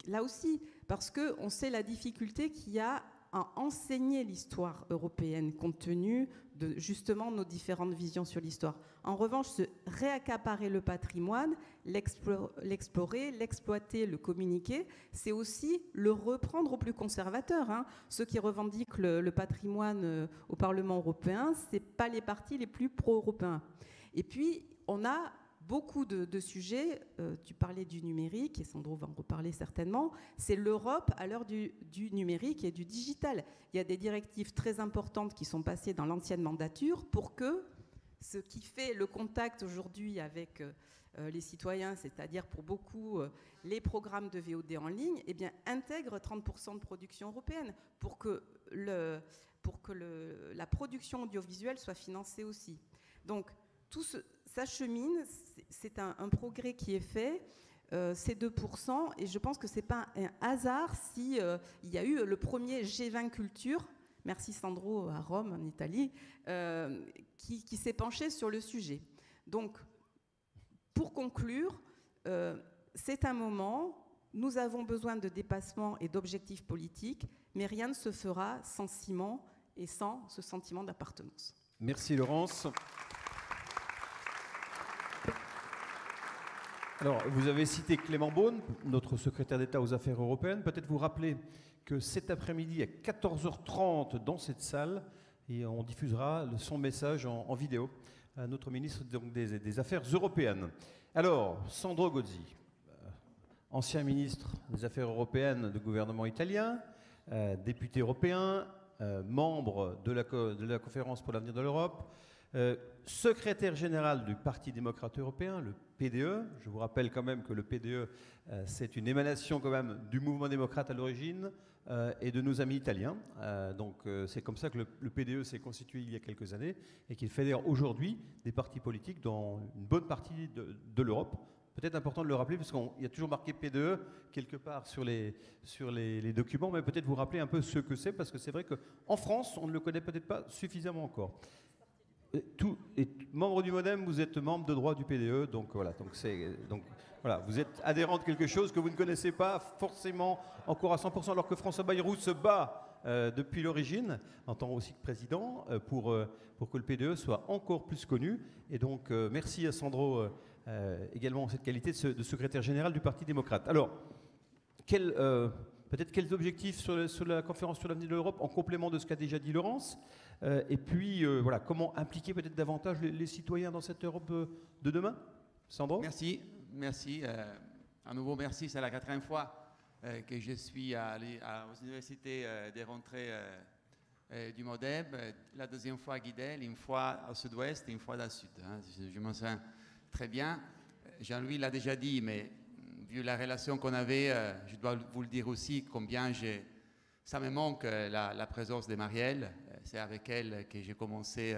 là aussi, parce qu'on sait la difficulté qu'il y a à enseigner l'histoire européenne compte tenu de justement nos différentes visions sur l'histoire. En revanche, se réaccaparer le patrimoine, l'explorer, l'exploiter, le communiquer, c'est aussi le reprendre aux plus conservateurs. Hein. Ceux qui revendiquent le, patrimoine euh, au Parlement européen, ce pas les partis les plus pro-européens. Et puis, on a beaucoup de, sujets. Euh, tu parlais du numérique, et Sandro va en reparler certainement. C'est l'Europe à l'heure du, numérique et du digital. Il y a des directives très importantes qui sont passées dans l'ancienne mandature pour que ce qui fait le contact aujourd'hui avec euh, euh, les citoyens, c'est-à-dire pour beaucoup les programmes de VOD en ligne, eh bien, intègre 30% de production européenne pour que, la production audiovisuelle soit financée aussi. Donc, tout ce, ça chemine, c'est un, progrès qui est fait. Euh, c'est 2%, et je pense que ce n'est pas un hasard si euh, y a eu le premier G20 Culture, merci Sandro à Rome, en Italie, euh, qui, qui s'est penché sur le sujet. Donc, pour conclure, c'est un moment, nous avons besoin de dépassement et d'objectifs politiques, mais rien ne se fera sans ciment et sans ce sentiment d'appartenance. Merci Laurence. Alors, vous avez cité Clément Beaune, notre secrétaire d'État aux Affaires européennes. Peut-être vous rappeler que cet après-midi, à 14h30, dans cette salle, et on diffusera son message en, vidéo à notre ministre des, Affaires européennes. Alors, Sandro Gozzi, euh, ancien ministre des Affaires européennes du gouvernement italien, euh, député européen, euh, membre de la, Conférence pour l'avenir de l'Europe, secrétaire général du Parti démocrate européen, le PDE. Je vous rappelle quand même que le PDE, c'est une émanation quand même du mouvement démocrate à l'origine et de nos amis italiens. donc c'est comme ça que le, PDE s'est constitué il y a quelques années et qu'il fédère aujourd'hui des partis politiques dans une bonne partie de l'Europe, peut-être important de le rappeler, parce qu'il y a toujours marqué PDE quelque part sur les, sur les, documents, mais peut-être vous rappeler un peu ce que c'est, parce que c'est vrai qu'en France, on ne le connaît peut-être pas suffisamment encore. Tout, et membre du MoDem, vous êtes membre de droit du PDE, donc voilà, donc c'est, donc voilà, vous êtes adhérent de quelque chose que vous ne connaissez pas forcément encore à 100%, alors que François Bayrou se bat euh, depuis l'origine, en tant aussi que président, euh, pour, euh, pour que le PDE soit encore plus connu. Et donc, merci à Sandro également cette qualité de, secrétaire général du Parti démocrate. Alors, peut-être quels objectifs sur, la conférence sur l'avenir de l'Europe en complément de ce qu'a déjà dit Laurence Et puis, voilà, comment impliquer peut-être davantage les, citoyens dans cette Europe de demain? Sandro? Merci, merci. à nouveau, merci. C'est la quatrième fois que je suis aux universités des rentrées du MODEB. La deuxième fois à Guidel, une fois au sud-ouest et une fois dans le sud. Hein. Je, m'en souviens Très bien. Jean-Louis l'a déjà dit, mais vu la relation qu'on avait, euh, je dois vous le dire aussi, combien ça me manque euh, la, présence de Marielle. Euh, c'est avec elle que j'ai commencé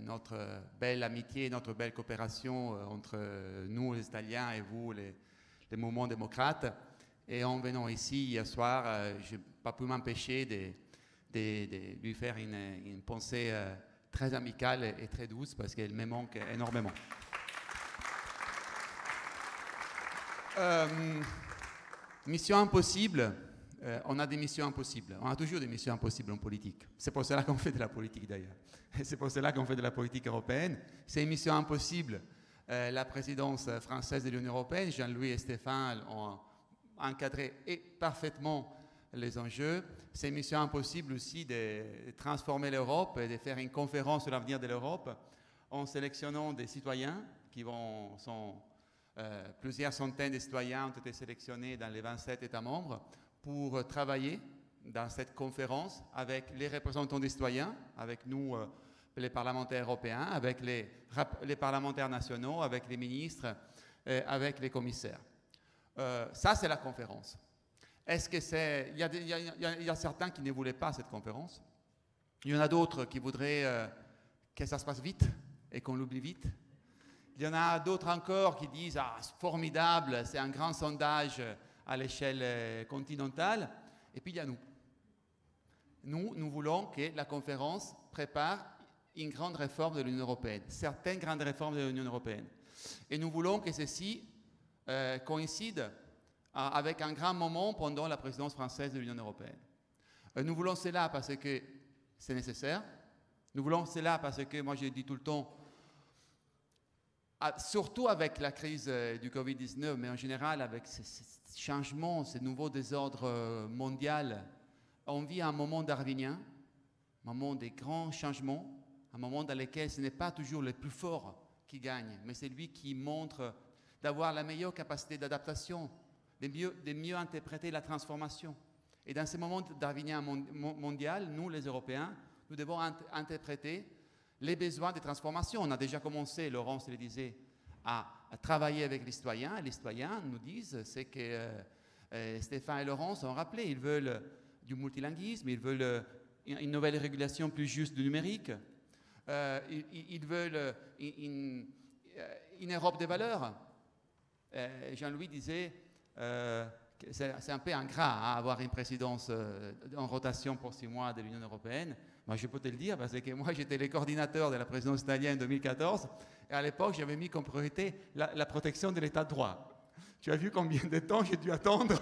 notre belle amitié, notre belle coopération entre nous, les Italiens, et vous, les, mouvements démocrates. Et en venant ici hier soir, je n'ai pas pu m'empêcher de, lui faire une, pensée très amicale et très douce parce qu'elle me manque énormément. Euh, mission impossible. Euh, on a des missions impossibles. On a toujours des missions impossibles en politique. C'est pour cela qu'on fait de la politique d'ailleurs. C'est pour cela qu'on fait de la politique européenne. C'est une mission impossible. Euh, la présidence française de l'Union européenne, Jean-Louis et Stéphane ont encadré parfaitement les enjeux. C'est une mission impossible aussi de transformer l'Europe et de faire une conférence sur l'avenir de l'Europe en sélectionnant des citoyens qui vont, euh, plusieurs centaines de citoyens ont été sélectionnés dans les 27 États membres pour travailler dans cette conférence avec les représentants des citoyens, avec nous, euh, les parlementaires européens, avec les, parlementaires nationaux, avec les ministres, et avec les commissaires. Euh, ça, c'est la conférence. Est-ce que c'est... Il y, y, a certains qui ne voulaient pas cette conférence. Il y en a d'autres qui voudraient que ça se passe vite et qu'on l'oublie vite. Il y en a d'autres encore qui disent Ah, formidable, c'est un grand sondage à l'échelle euh, continentale. Et puis il y a nous. Nous, nous voulons que la conférence prépare une grande réforme de l'Union européenne, certaines grandes réformes de l'Union européenne. Et nous voulons que ceci euh, coïncide euh, avec un grand moment pendant la présidence française de l'Union européenne. nous voulons cela parce que c'est nécessaire. Nous voulons cela parce que, moi j'ai dit tout le temps, surtout avec la crise euh, du Covid-19, mais en général avec ces, changements, ces nouveaux désordres euh, mondiaux, on vit un moment darwinien, un moment des grands changements, un moment dans lequel ce n'est pas toujours le plus fort qui gagne, mais c'est lui qui montre d'avoir la meilleure capacité d'adaptation, de mieux, de mieux interpréter la transformation. Et dans ce moment darwinien mondial, nous, les Européens, nous devons interpréter les besoins de transformation. On a déjà commencé, Laurence le disait, à, travailler avec les citoyens. Les citoyens nous disent, c'est que euh, euh, Stéphane et Laurence ont rappelé, ils veulent du multilinguisme, ils veulent euh, une nouvelle régulation plus juste du numérique, ils, veulent une, Europe des valeurs. Jean-Louis disait, c'est un peu ingrat hein, avoir une présidence en rotation pour six mois de l'Union européenne. Je peux te le dire parce que moi, j'étais le coordinateur de la présidence italienne en 2014 et à l'époque, j'avais mis comme priorité la, protection de l'état de droit. Tu as vu combien de temps j'ai dû attendre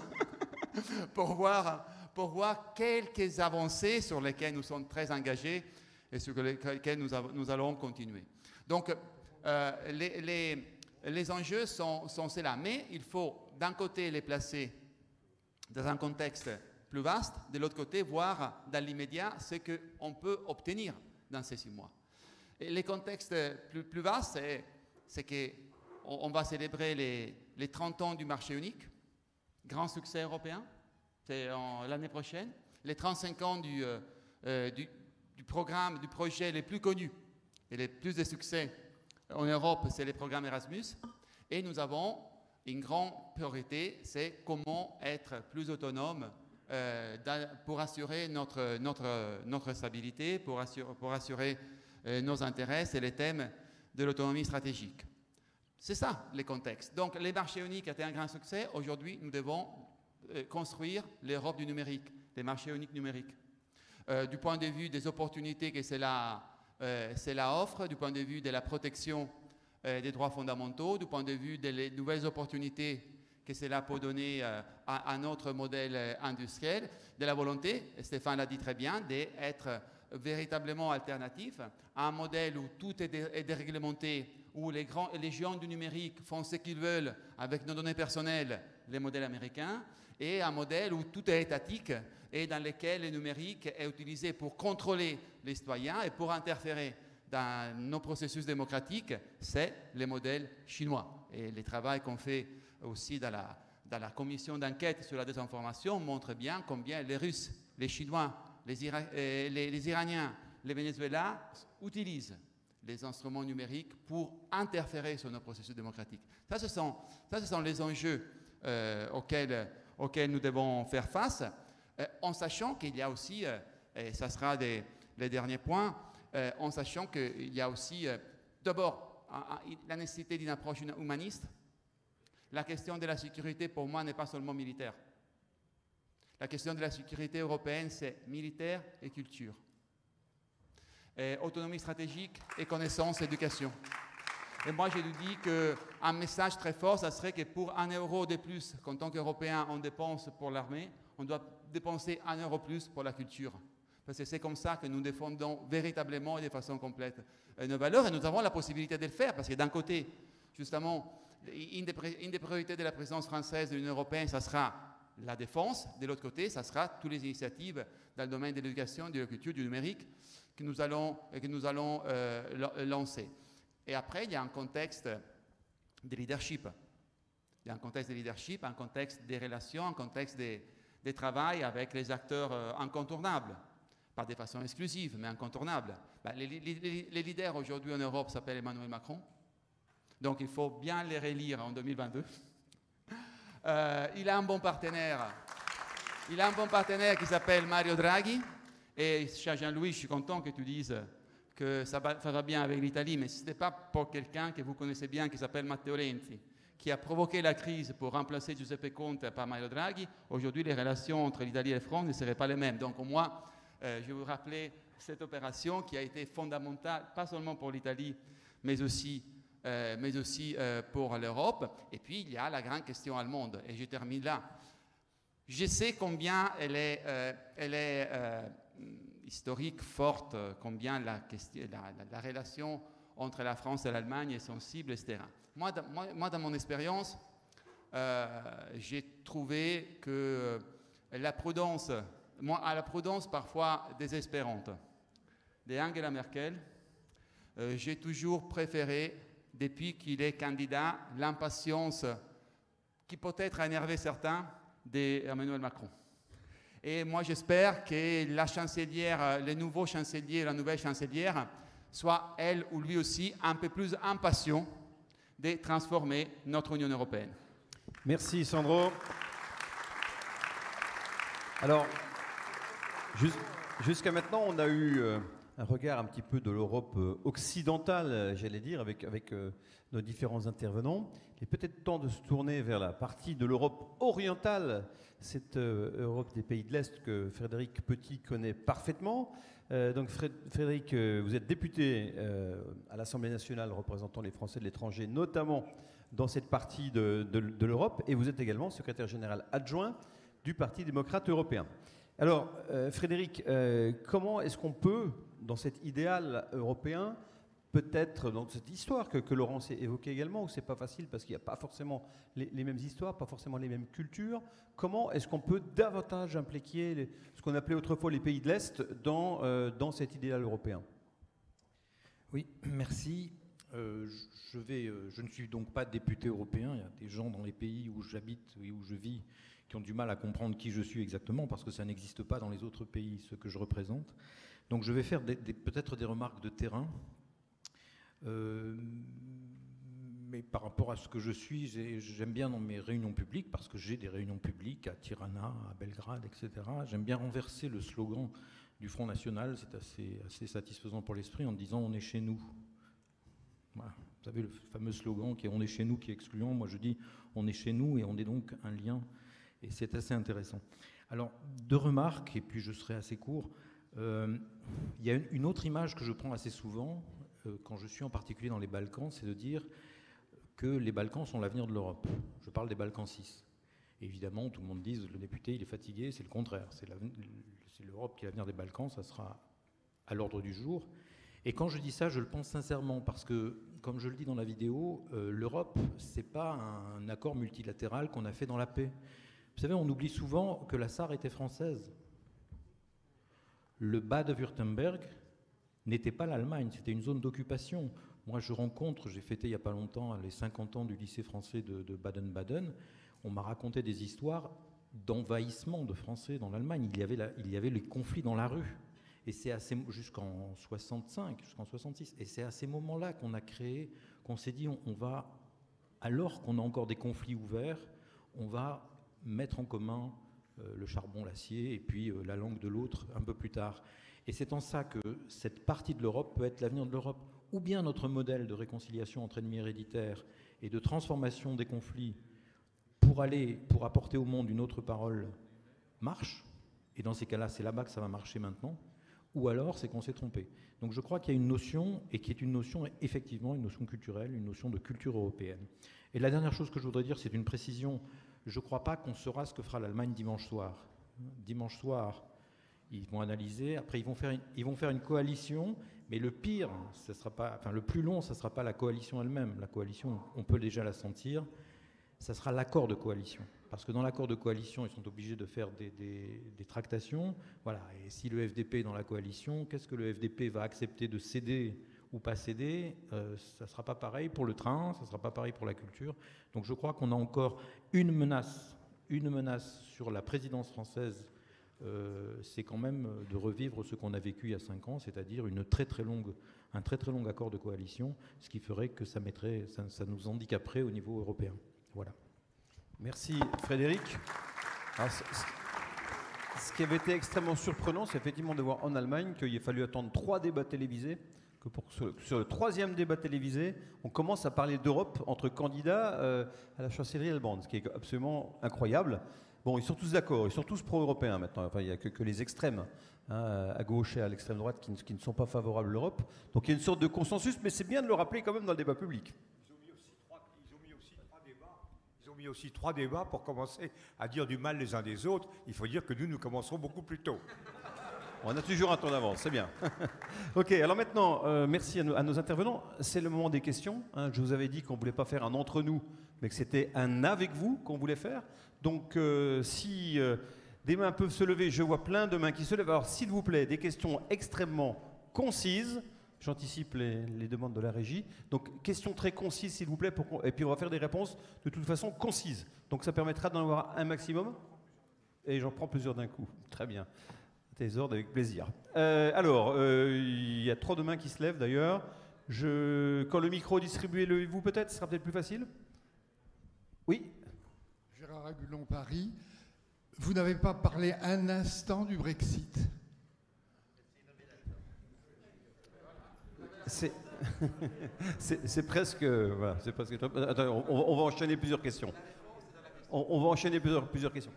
pour, voir, quelques avancées sur lesquelles nous sommes très engagés et sur lesquelles nous, allons continuer. Donc, euh, les, enjeux sont, sont ceux-là, mais il faut d'un côté les placer dans un contexte plus vaste, de l'autre côté, voir dans l'immédiat ce qu'on peut obtenir dans ces six mois. Et les contextes plus, plus vastes, c'est qu'on on va célébrer les, les, 30 ans du marché unique. grand succès européen. C'est l'année prochaine. Les 35 ans du, du, du, programme, du projet les plus connus et les plus de succès en Europe, c'est les programmes Erasmus. Et nous avons une grande priorité, c'est comment être plus autonome euh, pour assurer notre, notre, notre stabilité, pour assurer, pour assurer euh, nos intérêts, c'est les thèmes de l'autonomie stratégique. C'est ça les contextes. Donc les marchés uniques étaient un grand succès. Aujourd'hui, nous devons euh, construire l'Europe du numérique, les marchés uniques numériques. du point de vue des opportunités que cela, cela offre, du point de vue de la protection des droits fondamentaux, du point de vue des nouvelles opportunités que cela peut donner euh, à, notre modèle euh, industriel, de la volonté, Stéphane l'a dit très bien, d'être véritablement alternatif à un modèle où tout est, déréglementé, où les, grands, les géants du numérique font ce qu'ils veulent avec nos données personnelles, les modèles américains, et un modèle où tout est étatique et dans lequel le numérique est utilisé pour contrôler les citoyens et pour interférer dans nos processus démocratiques, c'est le modèle chinois. Et le travail qu'on fait aussi dans la, commission d'enquête sur la désinformation montre bien combien les Russes, les Chinois, les, euh, Iraniens, les Vénézuéliens utilisent les instruments numériques pour interférer sur nos processus démocratiques. Ça, ce sont, les enjeux euh, auxquels, auxquels nous devons faire face, euh, en sachant qu'il y a aussi, et ça sera des, les derniers points, en sachant qu'il y a aussi, d'abord, la nécessité d'une approche humaniste, la question de la sécurité, pour moi, n'est pas seulement militaire. La question de la sécurité européenne, c'est militaire et culture. autonomie stratégique et connaissance, éducation. Et moi, je lui dis qu'un message très fort, ça serait que pour un euro de plus qu'en tant qu'Européen, on dépense pour l'armée, on doit dépenser un euro plus pour la culture. Parce que c'est comme ça que nous défendons véritablement et de façon complète euh, nos valeurs. Et nous avons la possibilité de le faire. Parce que d'un côté, justement, une des, priorités de la présidence française de l'Union européenne, ça sera la défense. De l'autre côté, ça sera toutes les initiatives dans le domaine de l'éducation, de la culture, du numérique que nous allons, que nous allons euh, lancer. Et après, il y a un contexte de leadership. Il y a un contexte de leadership, un contexte des relations, un contexte de, travail avec les acteurs euh, incontournables. Pas de façon exclusive, mais incontournables. Les, les leaders aujourd'hui en Europe s'appellent Emmanuel Macron. Donc il faut bien les relire en 2022. Euh, il a un bon partenaire. Il a un bon partenaire qui s'appelle Mario Draghi. Et cher Jean-Louis, je suis content que tu dises que ça va, bien avec l'Italie, mais ce n'était pas pour quelqu'un que vous connaissez bien qui s'appelle Matteo Renzi, qui a provoqué la crise pour remplacer Giuseppe Conte par Mario Draghi. Aujourd'hui, les relations entre l'Italie et la France ne seraient pas les mêmes. Donc, moins, euh, je vais vous rappeler cette opération qui a été fondamentale, pas seulement pour l'Italie, mais aussi euh, mais aussi euh, pour l'Europe. Et puis, il y a la grande question allemande. Et je termine là. Je sais combien elle est, euh, historique, forte, combien la, relation entre la France et l'Allemagne est sensible, etc. Moi, dans mon expérience, j'ai trouvé que la prudence, moi, à la prudence parfois désespérante de Angela Merkel, j'ai toujours préféré depuis qu'il est candidat, l'impatience qui peut-être a énervé certains d'Emmanuel Macron. Et moi, j'espère que la chancelière, le nouveau chancelier, la nouvelle chancelière, soit elle ou lui aussi un peu plus impatient de transformer notre Union européenne. Merci Sandro. Alors, jusqu'à maintenant, on a eu euh, un regard un petit peu de l'Europe euh, occidentale, euh, j'allais dire, avec, euh, nos différents intervenants. Il est peut-être temps de se tourner vers la partie de l'Europe orientale, cette Europe des pays de l'Est que Frédéric Petit connaît parfaitement. donc Frédéric, vous êtes député à l'Assemblée nationale représentant les Français de l'étranger, notamment dans cette partie de l'Europe, et vous êtes également secrétaire général adjoint du Parti démocrate européen. Alors, Frédéric, comment est-ce qu'on peut dans cet idéal européen, peut-être dans cette histoire que, que Laurence évoquée également, où c'est pas facile parce qu'il n'y a pas forcément les, mêmes histoires, pas forcément les mêmes cultures, comment est-ce qu'on peut davantage impliquer ce qu'on appelait autrefois les pays de l'Est dans, euh, dans cet idéal européen? Oui, merci. Euh, je, euh, je ne suis donc pas député européen. Il y a des gens dans les pays où j'habite et où je vis qui ont du mal à comprendre qui je suis exactement parce que ça n'existe pas dans les autres pays, ce que je représente. Donc je vais faire peut-être des remarques de terrain. Euh, mais par rapport à ce que je suis, j'aime bien dans mes réunions publiques, parce que j'ai des réunions publiques à Tirana, à Belgrade, etc. J'aime bien renverser le slogan du Front National, c'est assez, assez satisfaisant pour l'esprit, en disant on est chez nous. Vous savez, le fameux slogan qui est on est chez nous qui est excluant. Moi, je dis on est chez nous et on est donc un lien. Et c'est assez intéressant. Alors, deux remarques, et puis je serai assez court. Euh, il y a une autre image que je prends assez souvent, euh, quand je suis en particulier dans les Balkans, c'est de dire que les Balkans sont l'avenir de l'Europe. Je parle des Balkans 6. Évidemment, tout le monde dit le député, il est fatigué, c'est le contraire. C'est l'Europe qui est l'avenir des Balkans, ça sera à l'ordre du jour. Et quand je dis ça, je le pense sincèrement, parce que, comme je le dis dans la vidéo, euh, l'Europe, ce n'est pas un accord multilatéral qu'on a fait dans la paix. Vous savez, on oublie souvent que la Sarre était française. Le bas de Württemberg n'était pas l'Allemagne, c'était une zone d'occupation. Moi, je rencontre, j'ai fêté il n'y a pas longtemps les 50 ans du lycée français de Baden-Baden. On m'a raconté des histoires d'envahissement de Français dans l'Allemagne. Il, y avait les conflits dans la rue. Et c'est jusqu'en 65, jusqu'en 66. Et c'est à ces moments-là qu'on a créé, qu'on s'est dit, on, va, alors qu'on a encore des conflits ouverts, on va mettre en commun le charbon, l'acier et puis euh, la langue de l'autre un peu plus tard. Et c'est en ça que cette partie de l'Europe peut être l'avenir de l'Europe. Ou bien notre modèle de réconciliation entre ennemis héréditaires et de transformation des conflits pour aller, pour apporter au monde une autre parole, marche. Et dans ces cas-là, c'est là-bas que ça va marcher maintenant. Ou alors, c'est qu'on s'est trompé. Donc je crois qu'il y a une notion, et qui est une notion, effectivement, une notion culturelle, une notion de culture européenne. Et la dernière chose que je voudrais dire, c'est une précision. Je ne crois pas qu'on saura ce que fera l'Allemagne dimanche soir. Dimanche soir, ils vont analyser. Après, ils vont faire une, ils vont faire une coalition. Mais le pire, ça sera pas, enfin le plus long, ça ne sera pas la coalition elle-même. La coalition, on peut déjà la sentir ça sera l'accord de coalition. Parce que dans l'accord de coalition, ils sont obligés de faire des, tractations. Voilà. Et si le FDP est dans la coalition, qu'est-ce que le FDP va accepter de céder ou pas céder euh, Ça ne sera pas pareil pour le train, ça ne sera pas pareil pour la culture. Donc je crois qu'on a encore une menace, une menace sur la présidence française. Euh, c'est quand même de revivre ce qu'on a vécu il y a cinq ans, c'est-à-dire une très très longue, un très très long accord de coalition, ce qui ferait que ça, mettrait, ça nous handicaperait au niveau européen. Voilà. Merci Frédéric. ce qui avait été extrêmement surprenant, c'est effectivement de voir en Allemagne qu'il a fallu attendre trois débats télévisés, sur le troisième débat télévisé, on commence à parler d'Europe entre candidats euh, à la chancellerie allemande, ce qui est absolument incroyable. Bon, ils sont tous d'accord, ils sont tous pro-européens maintenant. Enfin, il n'y a que, les extrêmes, hein, à gauche et à l'extrême droite, qui, ne sont pas favorables à l'Europe. Donc il y a une sorte de consensus, mais c'est bien de le rappeler quand même dans le débat public mis aussi trois débats pour commencer à dire du mal les uns des autres. Il faut dire que nous, nous commencerons beaucoup plus tôt. On a toujours un temps d'avance, c'est bien. ok, alors maintenant, euh, merci à nos, intervenants. C'est le moment des questions. Hein. Je vous avais dit qu'on ne voulait pas faire un entre nous, mais que c'était un avec vous qu'on voulait faire. Donc, euh, si euh, des mains peuvent se lever, je vois plein de mains qui se lèvent. Alors, s'il vous plaît, des questions extrêmement concises. J'anticipe les, demandes de la régie. Donc, question très concise, s'il vous plaît, pour et puis on va faire des réponses de toute façon concises. Donc, ça permettra d'en avoir un maximum. Et j'en prends plusieurs d'un coup. Très bien. Tes ordres avec plaisir. Euh, alors, euh, il y a trop de mains qui se lèvent d'ailleurs. Je, quand le micro est distribué, levez-vous peut-être, ce sera peut-être plus facile. Oui Gérard Agulon, Paris. Vous n'avez pas parlé un instant du Brexit C'est presque. Voilà, c'est presque. Attends, on, va enchaîner plusieurs questions. On, va enchaîner plusieurs, plusieurs questions.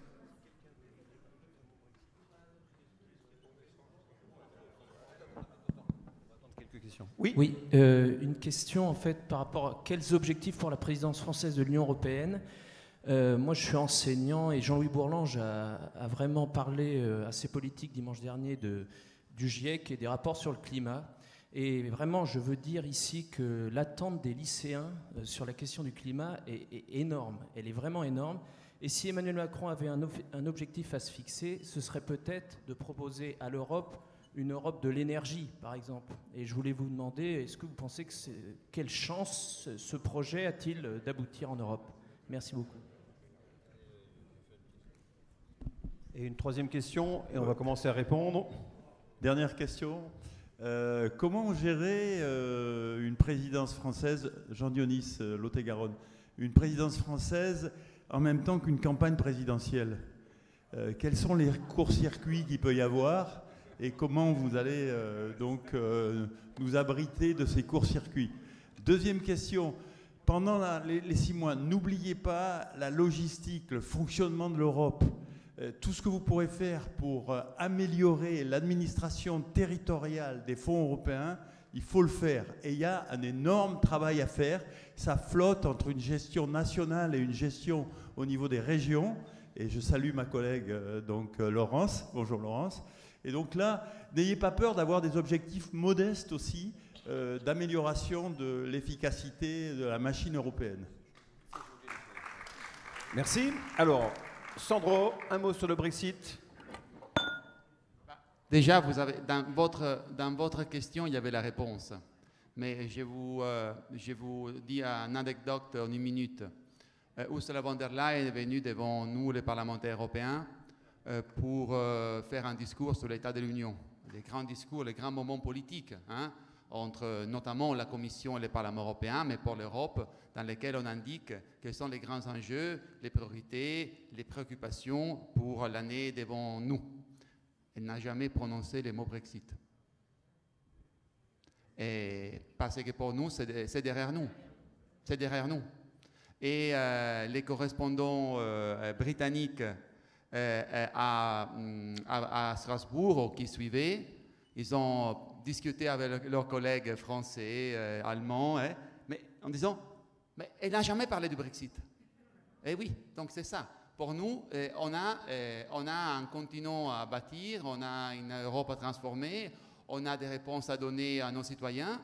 Oui, oui euh, une question en fait par rapport à quels objectifs pour la présidence française de l'Union européenne. Euh, moi, je suis enseignant et Jean-Louis Bourlange a, a, vraiment parlé euh, assez politique dimanche dernier de, du GIEC et des rapports sur le climat. Et vraiment, je veux dire ici que l'attente des lycéens euh, sur la question du climat est, énorme. Elle est vraiment énorme. Et si Emmanuel Macron avait un, un objectif à se fixer, ce serait peut-être de proposer à l'Europe une Europe de l'énergie, par exemple. Et je voulais vous demander, est-ce que vous pensez que c'est quelle chance ce projet a-t-il d'aboutir en Europe? Merci beaucoup. Et une troisième question, et on va commencer à répondre. Dernière question. Euh, comment gérer euh, une présidence française, Jean Dionis, euh, Lot-et-Garonne, une présidence française en même temps qu'une campagne présidentielle? Quels sont les courts-circuits qu'il peut y avoir? Et comment vous allez donc nous abriter de ces courts-circuits Deuxième question. Pendant les six mois, n'oubliez pas la logistique, le fonctionnement de l'Europe. Euh, tout ce que vous pourrez faire pour euh, améliorer l'administration territoriale des fonds européens, il faut le faire. Et il y a un énorme travail à faire. Ça flotte entre une gestion nationale et une gestion au niveau des régions. Et je salue ma collègue euh, donc Laurence. Bonjour Laurence. Et donc là, n'ayez pas peur d'avoir des objectifs modestes aussi d'amélioration de l'efficacité de la machine européenne. Merci. Alors, Sandro, un mot sur le Brexit. Déjà, vous avez, dans, votre, dans votre question, il y avait la réponse. Mais je vous, euh, je vous dis une anecdote en une minute. Euh, Ursula von der Leyen est venue devant nous, les parlementaires européens, euh, pour faire un discours sur l'état de l'Union. Les grands discours, les grands moments politiques. Hein entre notamment la Commission et le Parlement européen, mais pour l'Europe, dans lesquels on indique quels sont les grands enjeux, les priorités, les préoccupations pour l'année devant nous. Elle n'a jamais prononcé le mot Brexit. Parce que pour nous, c'est derrière nous. C'est derrière nous. Et euh, les correspondants euh, britanniques euh, à, à, Strasbourg qui suivaient, ils ont discuter avec leurs collègues français, euh, allemands, hein, mais en disant, mais elle n'a jamais parlé du Brexit. Eh oui, donc c'est ça. Pour nous, euh, on, a, euh, on a un continent à bâtir, on a une Europe à transformer, on a des réponses à donner à nos citoyens.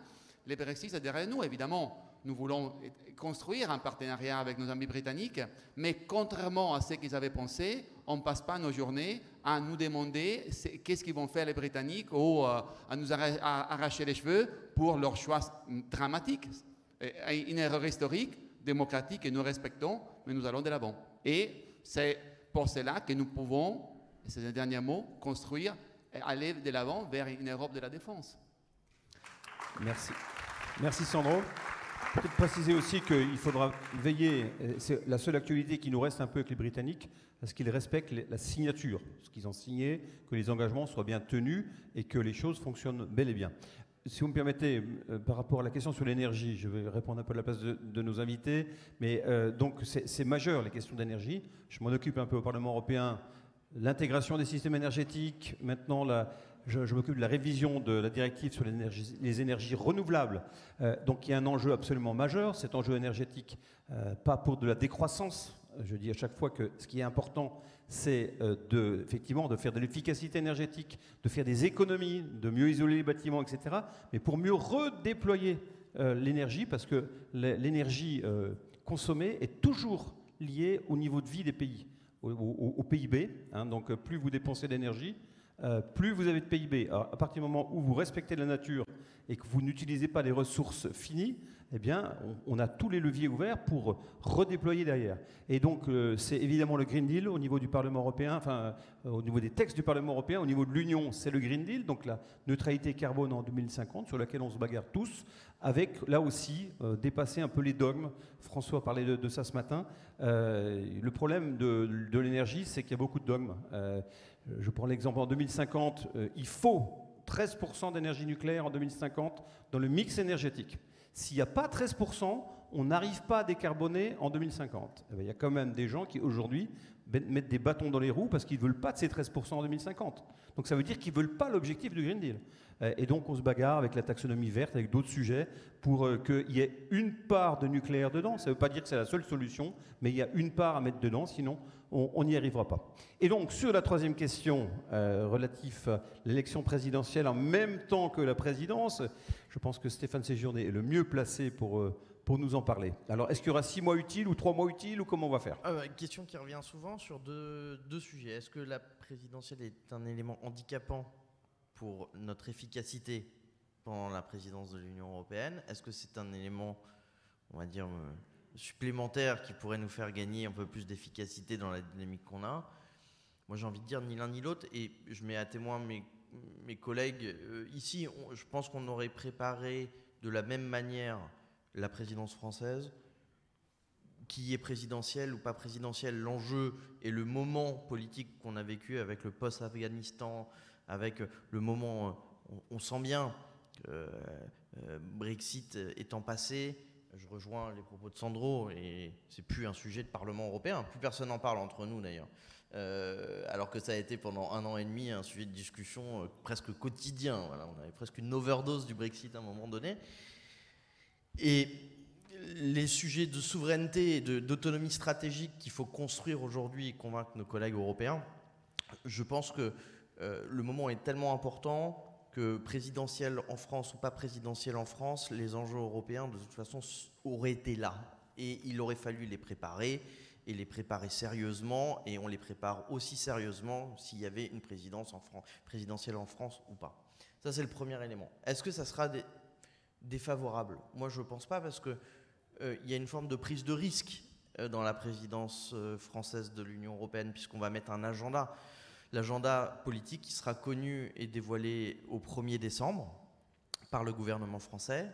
Le Brexit, c'est derrière nous, évidemment. Nous voulons construire un partenariat avec nos amis britanniques, mais contrairement à ce qu'ils avaient pensé, on ne passe pas nos journées à nous demander qu'est-ce qu'ils vont faire les Britanniques ou euh, à nous arracher les cheveux pour leur choix dramatique. Une erreur historique, démocratique, et nous respectons, mais nous allons de l'avant. Et c'est pour cela que nous pouvons, c'est le dernier mot, construire et aller de l'avant vers une Europe de la défense. Merci. Merci Sandro. Peut-être préciser aussi qu'il faudra veiller, c'est la seule actualité qui nous reste un peu avec les Britanniques, à ce qu'ils respectent la signature, ce qu'ils ont signé, que les engagements soient bien tenus et que les choses fonctionnent bel et bien. Si vous me permettez, euh, par rapport à la question sur l'énergie, je vais répondre un peu à la place de, nos invités, mais euh, donc c'est majeur les questions d'énergie. Je m'en occupe un peu au Parlement européen, l'intégration des systèmes énergétiques, maintenant la, je, m'occupe de la révision de la directive sur les énergies renouvelables. Euh, donc il y a un enjeu absolument majeur, cet enjeu énergétique, pas pour de la décroissance. Je dis à chaque fois que ce qui est important, c'est euh, de, effectivement de faire de l'efficacité énergétique, de faire des économies, de mieux isoler les bâtiments, etc. Mais pour mieux redéployer l'énergie, parce que l'énergie consommée est toujours liée au niveau de vie des pays, au, PIB. Hein. donc plus vous dépensez d'énergie, euh, plus vous avez de PIB. à partir du moment où vous respectez la nature et que vous n'utilisez pas les ressources finies, eh bien, on, a tous les leviers ouverts pour redéployer derrière. Et donc, euh, c'est évidemment le Green Deal au niveau du Parlement européen, enfin, euh, au niveau des textes du Parlement européen, au niveau de l'Union, c'est le Green Deal, donc la neutralité carbone en 2050, sur laquelle on se bagarre tous, avec là aussi dépasser un peu les dogmes. François parlait de, de ça ce matin. le problème de, l'énergie, c'est qu'il y a beaucoup de dogmes. Euh, je prends l'exemple en 2050, euh, il faut 13% d'énergie nucléaire en 2050 dans le mix énergétique. S'il n'y a pas 13%, on n'arrive pas à décarboner en 2050. Eh ben, il y a quand même des gens qui aujourd'hui mettent des bâtons dans les roues parce qu'ils ne veulent pas de ces 13% en 2050. Donc ça veut dire qu'ils ne veulent pas l'objectif du Green Deal. Euh, et donc on se bagarre avec la taxonomie verte, avec d'autres sujets, pour qu'il y ait une part de nucléaire dedans. Ça ne veut pas dire que c'est la seule solution, mais il y a une part à mettre dedans, sinon on n'y arrivera pas. Et donc, sur la troisième question euh, relative à l'élection présidentielle en même temps que la présidence, je pense que Stéphane Séjourné est le mieux placé pour, euh, pour nous en parler. Alors, est-ce qu'il y aura six mois utiles ou trois mois utiles ou comment on va faire? Une question qui revient souvent sur deux sujets. Est-ce que la présidentielle est un élément handicapant pour notre efficacité pendant la présidence de l'Union européenne Est-ce que c'est un élément, on va dire, euh, supplémentaire qui pourrait nous faire gagner un peu plus d'efficacité dans la dynamique qu'on a? Moi, j'ai envie de dire ni l'un ni l'autre, et je mets à témoin mes, collègues euh, ici. je pense qu'on aurait préparé de la même manière la présidence française qui est présidentielle ou pas présidentielle, l'enjeu et le moment politique qu'on a vécu avec le post-Afghanistan, avec le moment, on, sent bien que euh, Brexit étant passé, je rejoins les propos de Sandro, et c'est plus un sujet de Parlement européen, plus personne n'en parle entre nous d'ailleurs. Euh, alors que ça a été pendant un an et demi un sujet de discussion euh, presque quotidien. Voilà, on avait presque une overdose du Brexit à un moment donné. Et les sujets de souveraineté et d'autonomie stratégique qu'il faut construire aujourd'hui et convaincre nos collègues européens, je pense que euh, le moment est tellement important que présidentiel en France ou pas présidentiel en France, les enjeux européens de toute façon auraient été là. Et il aurait fallu les préparer et les préparer sérieusement. Et on les prépare aussi sérieusement s'il y avait une présidence en France, présidentielle en France ou pas. Ça, c'est le premier élément. Est-ce que ça sera défavorable? Moi, je ne pense pas parce que euh, y a une forme de prise de risque euh, dans la présidence euh, française de l'Union européenne, puisqu'on va mettre un agenda. L'agenda politique qui sera connu et dévoilé au 1er décembre par le gouvernement français.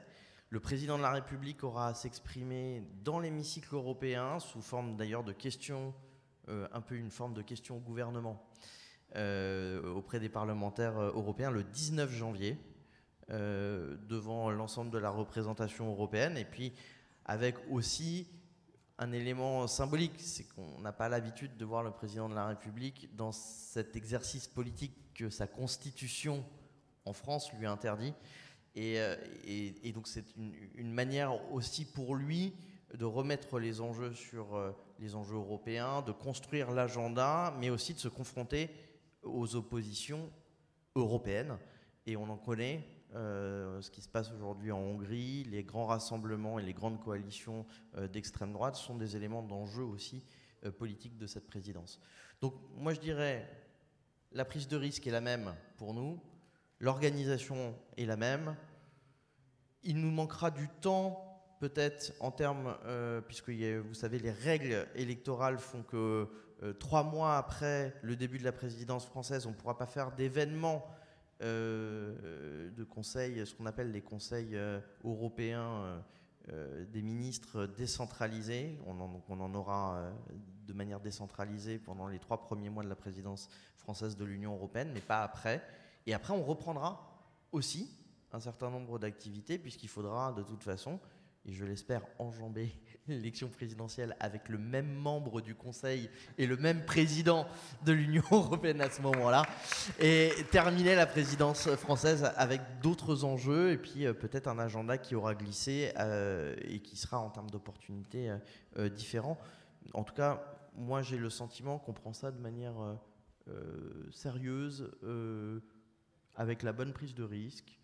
Le président de la République aura à s'exprimer dans l'hémicycle européen, sous forme d'ailleurs de questions, un peu une forme de question au gouvernement, auprès des parlementaires européens le 19 janvier, devant l'ensemble de la représentation européenne. Et puis, avec aussi un élément symbolique, c'est qu'on n'a pas l'habitude de voir le président de la République dans cet exercice politique que sa constitution en France lui interdit. Et, euh, donc c'est une, manière aussi pour lui de remettre les enjeux sur euh, les enjeux européens, de construire l'agenda, mais aussi de se confronter aux oppositions européennes. Et on en connaît, ce qui se passe aujourd'hui en Hongrie, les grands rassemblements et les grandes coalitions euh, d'extrême droite sont des éléments d'enjeu aussi euh, politique de cette présidence. Donc moi je dirais, la prise de risque est la même pour nous, l'organisation est la même, il nous manquera du temps peut-être en termes, puisque vous savez, les règles électorales font que trois mois après le début de la présidence française, on ne pourra pas faire d'événements euh, de conseils, ce qu'on appelle les conseils euh, européens euh, des ministres décentralisés. On en, on en aura de manière décentralisée pendant les trois premiers mois de la présidence française de l'Union européenne, mais pas après. Et après, on reprendra aussi un certain nombre d'activités, puisqu'il faudra de toute façon, et je l'espère, enjamber l'élection présidentielle avec le même membre du Conseil et le même président de l'Union européenne à ce moment-là, et terminer la présidence française avec d'autres enjeux, et puis euh, peut-être un agenda qui aura glissé euh, et qui sera en termes d'opportunités euh, différent. En tout cas, moi j'ai le sentiment qu'on prend ça de manière sérieuse, avec la bonne prise de risque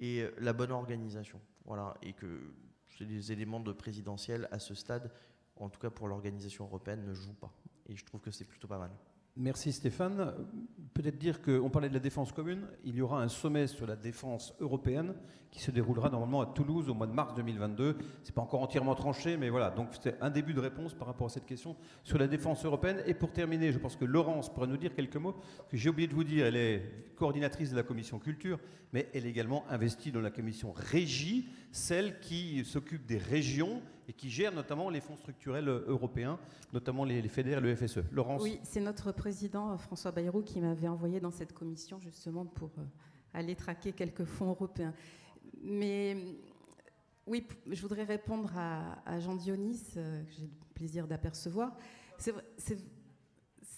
et la bonne organisation. Voilà, et que les éléments de présidentiel à ce stade, en tout cas pour l'organisation européenne, ne jouent pas. Et je trouve que c'est plutôt pas mal. Merci Stéphane. Peut-être dire qu'on parlait de la défense commune. Il y aura un sommet sur la défense européenne qui se déroulera normalement à Toulouse au mois de mars 2022. C'est pas encore entièrement tranché, mais voilà. Donc c'est un début de réponse par rapport à cette question sur la défense européenne. Et pour terminer, je pense que Laurence pourrait nous dire quelques mots. Que j'ai oublié de vous dire, elle est coordinatrice de la commission culture, mais elle est également investie dans la commission régie, celle qui s'occupe des régions et qui gère notamment les fonds structurels euh, européens, notamment les, FEDER et le FSE. Laurence Oui, c'est notre président euh, François Bayrou qui m'avait envoyé dans cette commission justement pour euh, aller traquer quelques fonds européens. Mais oui, je voudrais répondre à, Jean Dionis, que j'ai le plaisir d'apercevoir. C'est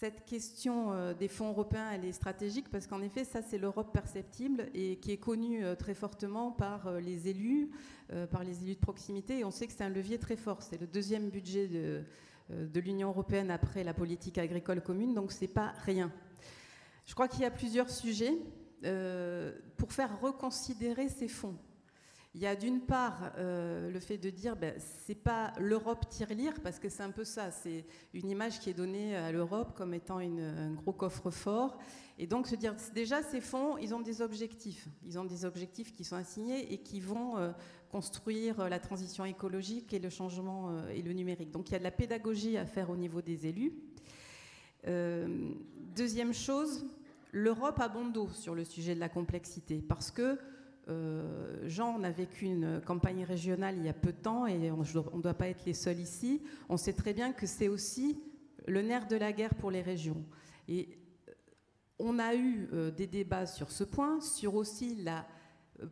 cette question euh, des fonds européens, elle est stratégique parce qu'en effet, ça, c'est l'Europe perceptible et qui est connue euh, très fortement par euh, les élus, par les élus de proximité. Et on sait que c'est un levier très fort. C'est le deuxième budget de, l'Union européenne après la politique agricole commune, donc c'est pas rien. Je crois qu'il y a plusieurs sujets pour faire reconsidérer ces fonds. Il y a d'une part euh, le fait de dire ben, c'est pas l'Europe tire-lire, parce que c'est un peu ça, c'est une image qui est donnée à l'Europe comme étant un gros coffre-fort. Et donc se dire déjà ces fonds, ils ont des objectifs. Ils ont des objectifs qui sont assignés et qui vont euh, construire la transition écologique et le changement euh, et le numérique. Donc il y a de la pédagogie à faire au niveau des élus. Euh, deuxième chose, l'Europe a bon dos sur le sujet de la complexité, parce que euh, Jean, on a vécu une campagne régionale il y a peu de temps et on ne doit pas être les seuls ici. On sait très bien que c'est aussi le nerf de la guerre pour les régions. Et euh, on a eu euh, des débats sur ce point, sur aussi la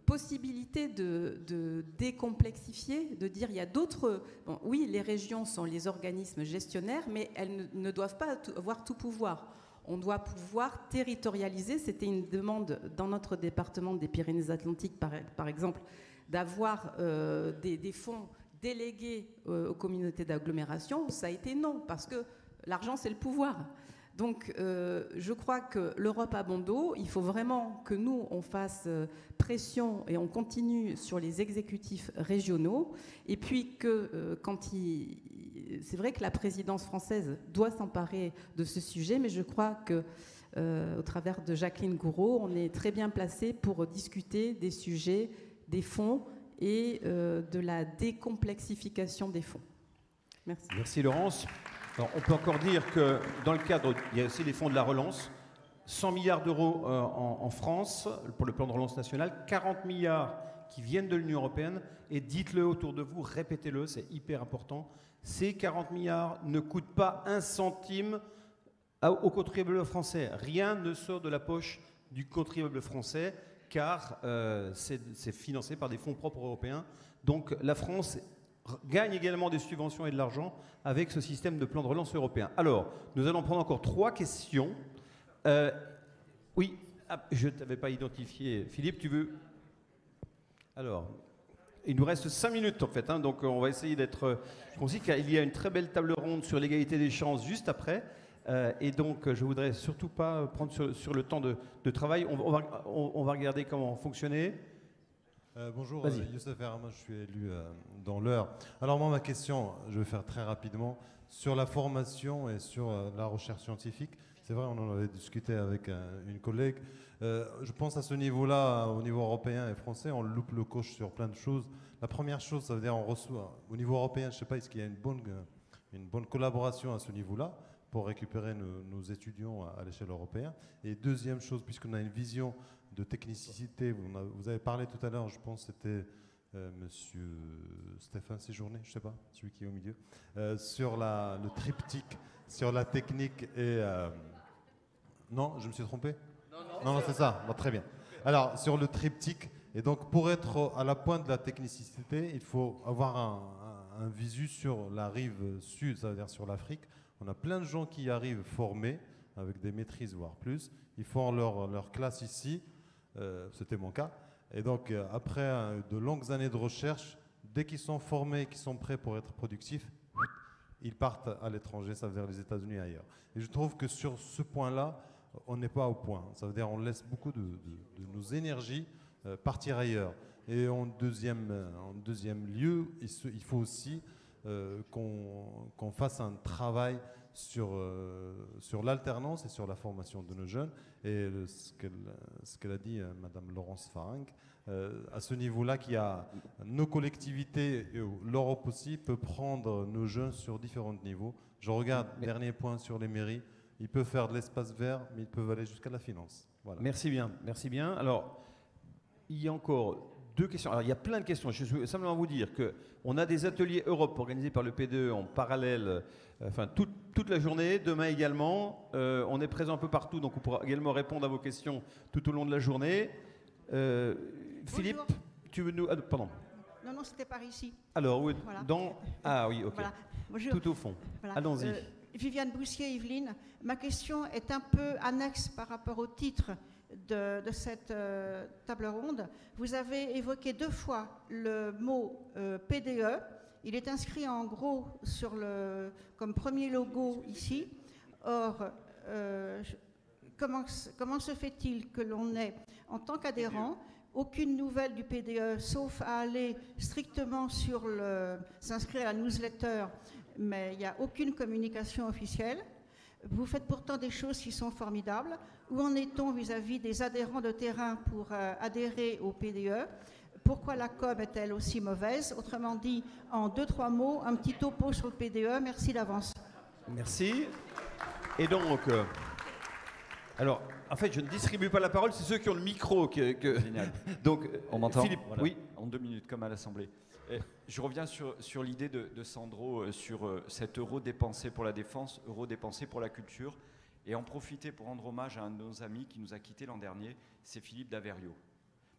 possibilité de, décomplexifier, de dire il y a d'autres... Oui, les régions sont les organismes gestionnaires, mais elles ne, ne doivent pas avoir tout pouvoir on doit pouvoir territorialiser. C'était une demande dans notre département des Pyrénées-Atlantiques, par, exemple, d'avoir euh, des, fonds délégués euh, aux communautés d'agglomération. Ça a été non, parce que l'argent, c'est le pouvoir. Donc, euh, je crois que l'Europe a bon dos. Il faut vraiment que nous, on fasse pression et on continue sur les exécutifs régionaux. Et puis que quand il, c'est vrai que la présidence française doit s'emparer de ce sujet, mais je crois que euh, au travers de Jacqueline Gouraud, on est très bien placé pour discuter des sujets, des fonds et euh, de la décomplexification des fonds. Merci. Merci Laurence. on peut encore dire que dans le cadre, il y a aussi les fonds de la relance, 100 milliards d'euros euh, en, en, France pour le plan de relance national, 40 milliards qui viennent de l'Union européenne, et dites-le autour de vous, répétez-le, c'est hyper important ces 40 milliards ne coûtent pas un centime au contribuable français. Rien ne sort de la poche du contribuable français car euh, c'est financé par des fonds propres européens. Donc la France gagne également des subventions et de l'argent avec ce système de plan de relance européen. Alors, nous allons prendre encore trois questions. Euh, oui, ah, je ne t'avais pas identifié. Philippe, tu veux? Alors, il nous reste cinq minutes en fait, hein, donc euh, on va essayer d'être euh, concis car il y a une très belle table ronde sur l'égalité des chances juste après. Euh, et donc je voudrais surtout pas prendre sur, le temps de, travail. On, va, on, va, regarder comment fonctionner. bonjour, Youssef Herman, je suis élu dans l'heure. Alors moi ma question, je vais faire très rapidement, sur la formation et sur la recherche scientifique. C'est vrai, on en avait discuté avec une collègue. Euh, je pense à ce niveau-là, au niveau européen et français, on loupe le coche sur plein de choses. La première chose, ça veut dire on reçoit, au niveau européen, je ne sais pas, est-ce qu'il y a une bonne, une bonne collaboration à ce niveau-là pour récupérer nos, étudiants à, l'échelle européenne? Et deuxième chose, puisqu'on a une vision de technicité, vous, avez parlé tout à l'heure, je pense c'était euh, Monsieur Stéphane Séjourné, je ne sais pas, celui qui est au milieu, euh, sur le triptyque, sur la technique et... non, je me suis trompé non, non, c'est ça. très bien. Alors, sur le triptyque, et donc pour être à la pointe de la technicité, il faut avoir un, visu sur la rive sud, c'est-à-dire sur l'Afrique. On a plein de gens qui arrivent formés, avec des maîtrises, voire plus. Ils font leur, leur classe ici. Euh, c'était mon cas. Et donc, euh, après euh, de longues années de recherche, dès qu'ils sont formés, qu'ils sont prêts pour être productifs, ils partent à l'étranger, ça veut dire les États-Unis et ailleurs. Et je trouve que sur ce point-là, on n'est pas au point. Ça veut dire qu'on laisse beaucoup de, nos énergies euh, partir ailleurs. Et en deuxième, en deuxième lieu, il, faut aussi euh, qu'on fasse un travail sur, euh, sur l'alternance et sur la formation de nos jeunes. Et ce qu'elle a dit, Madame Laurence Farang, à ce niveau-là, qu'il y a nos collectivités, l'Europe aussi, peut prendre nos jeunes sur différents niveaux. Je regarde, dernier point sur les mairies. Ils peuvent faire de l'espace vert, mais ils peuvent aller jusqu'à la finance. Voilà. Merci bien, merci bien. Alors, il y a encore deux questions. Alors, il y a plein de questions. Je veux simplement vous dire qu'on a des ateliers Europe organisés par le P2 en parallèle, euh, enfin toute, toute, la journée. Demain également, euh, on est présent un peu partout, donc on pourra également répondre à vos questions tout au long de la journée. Euh, Philippe, tu veux nous... Ah, pardon. Non, non, c'était par ici. Alors, oui, dans... Ah oui, ok. Tout au fond. Allons-y. Viviane Boussier, Yveline, ma question est un peu annexe par rapport au titre de, cette euh, table ronde. Vous avez évoqué deux fois le mot euh, PDE. Il est inscrit en gros sur le, comme premier logo ici. Or, euh, comment, comment se fait-il que l'on est, en tant qu'adhérent, aucune nouvelle du PDE, sauf à aller strictement sur le, s'inscrire à la newsletter, mais il n'y a aucune communication officielle. Vous faites pourtant des choses qui sont formidables. Où en est-on vis-à-vis des adhérents de terrain pour euh, adhérer au PDE Pourquoi la com est-elle aussi mauvaise? Autrement dit, en deux, trois mots, un petit topo sur le PDE. Merci d'avance. Merci. Et donc, euh, alors, en fait, je ne distribue pas la parole, c'est ceux qui ont le micro que. Génial. Donc, on m'entend Philippe, oui. En deux minutes, comme à l'Assemblée. Je reviens sur, l'idée de, Sandro, euh, sur euh, cet euro dépensé pour la défense, euro dépensé pour la culture, et en profiter pour rendre hommage à un de nos amis qui nous a quittés l'an dernier, c'est Philippe Daverio.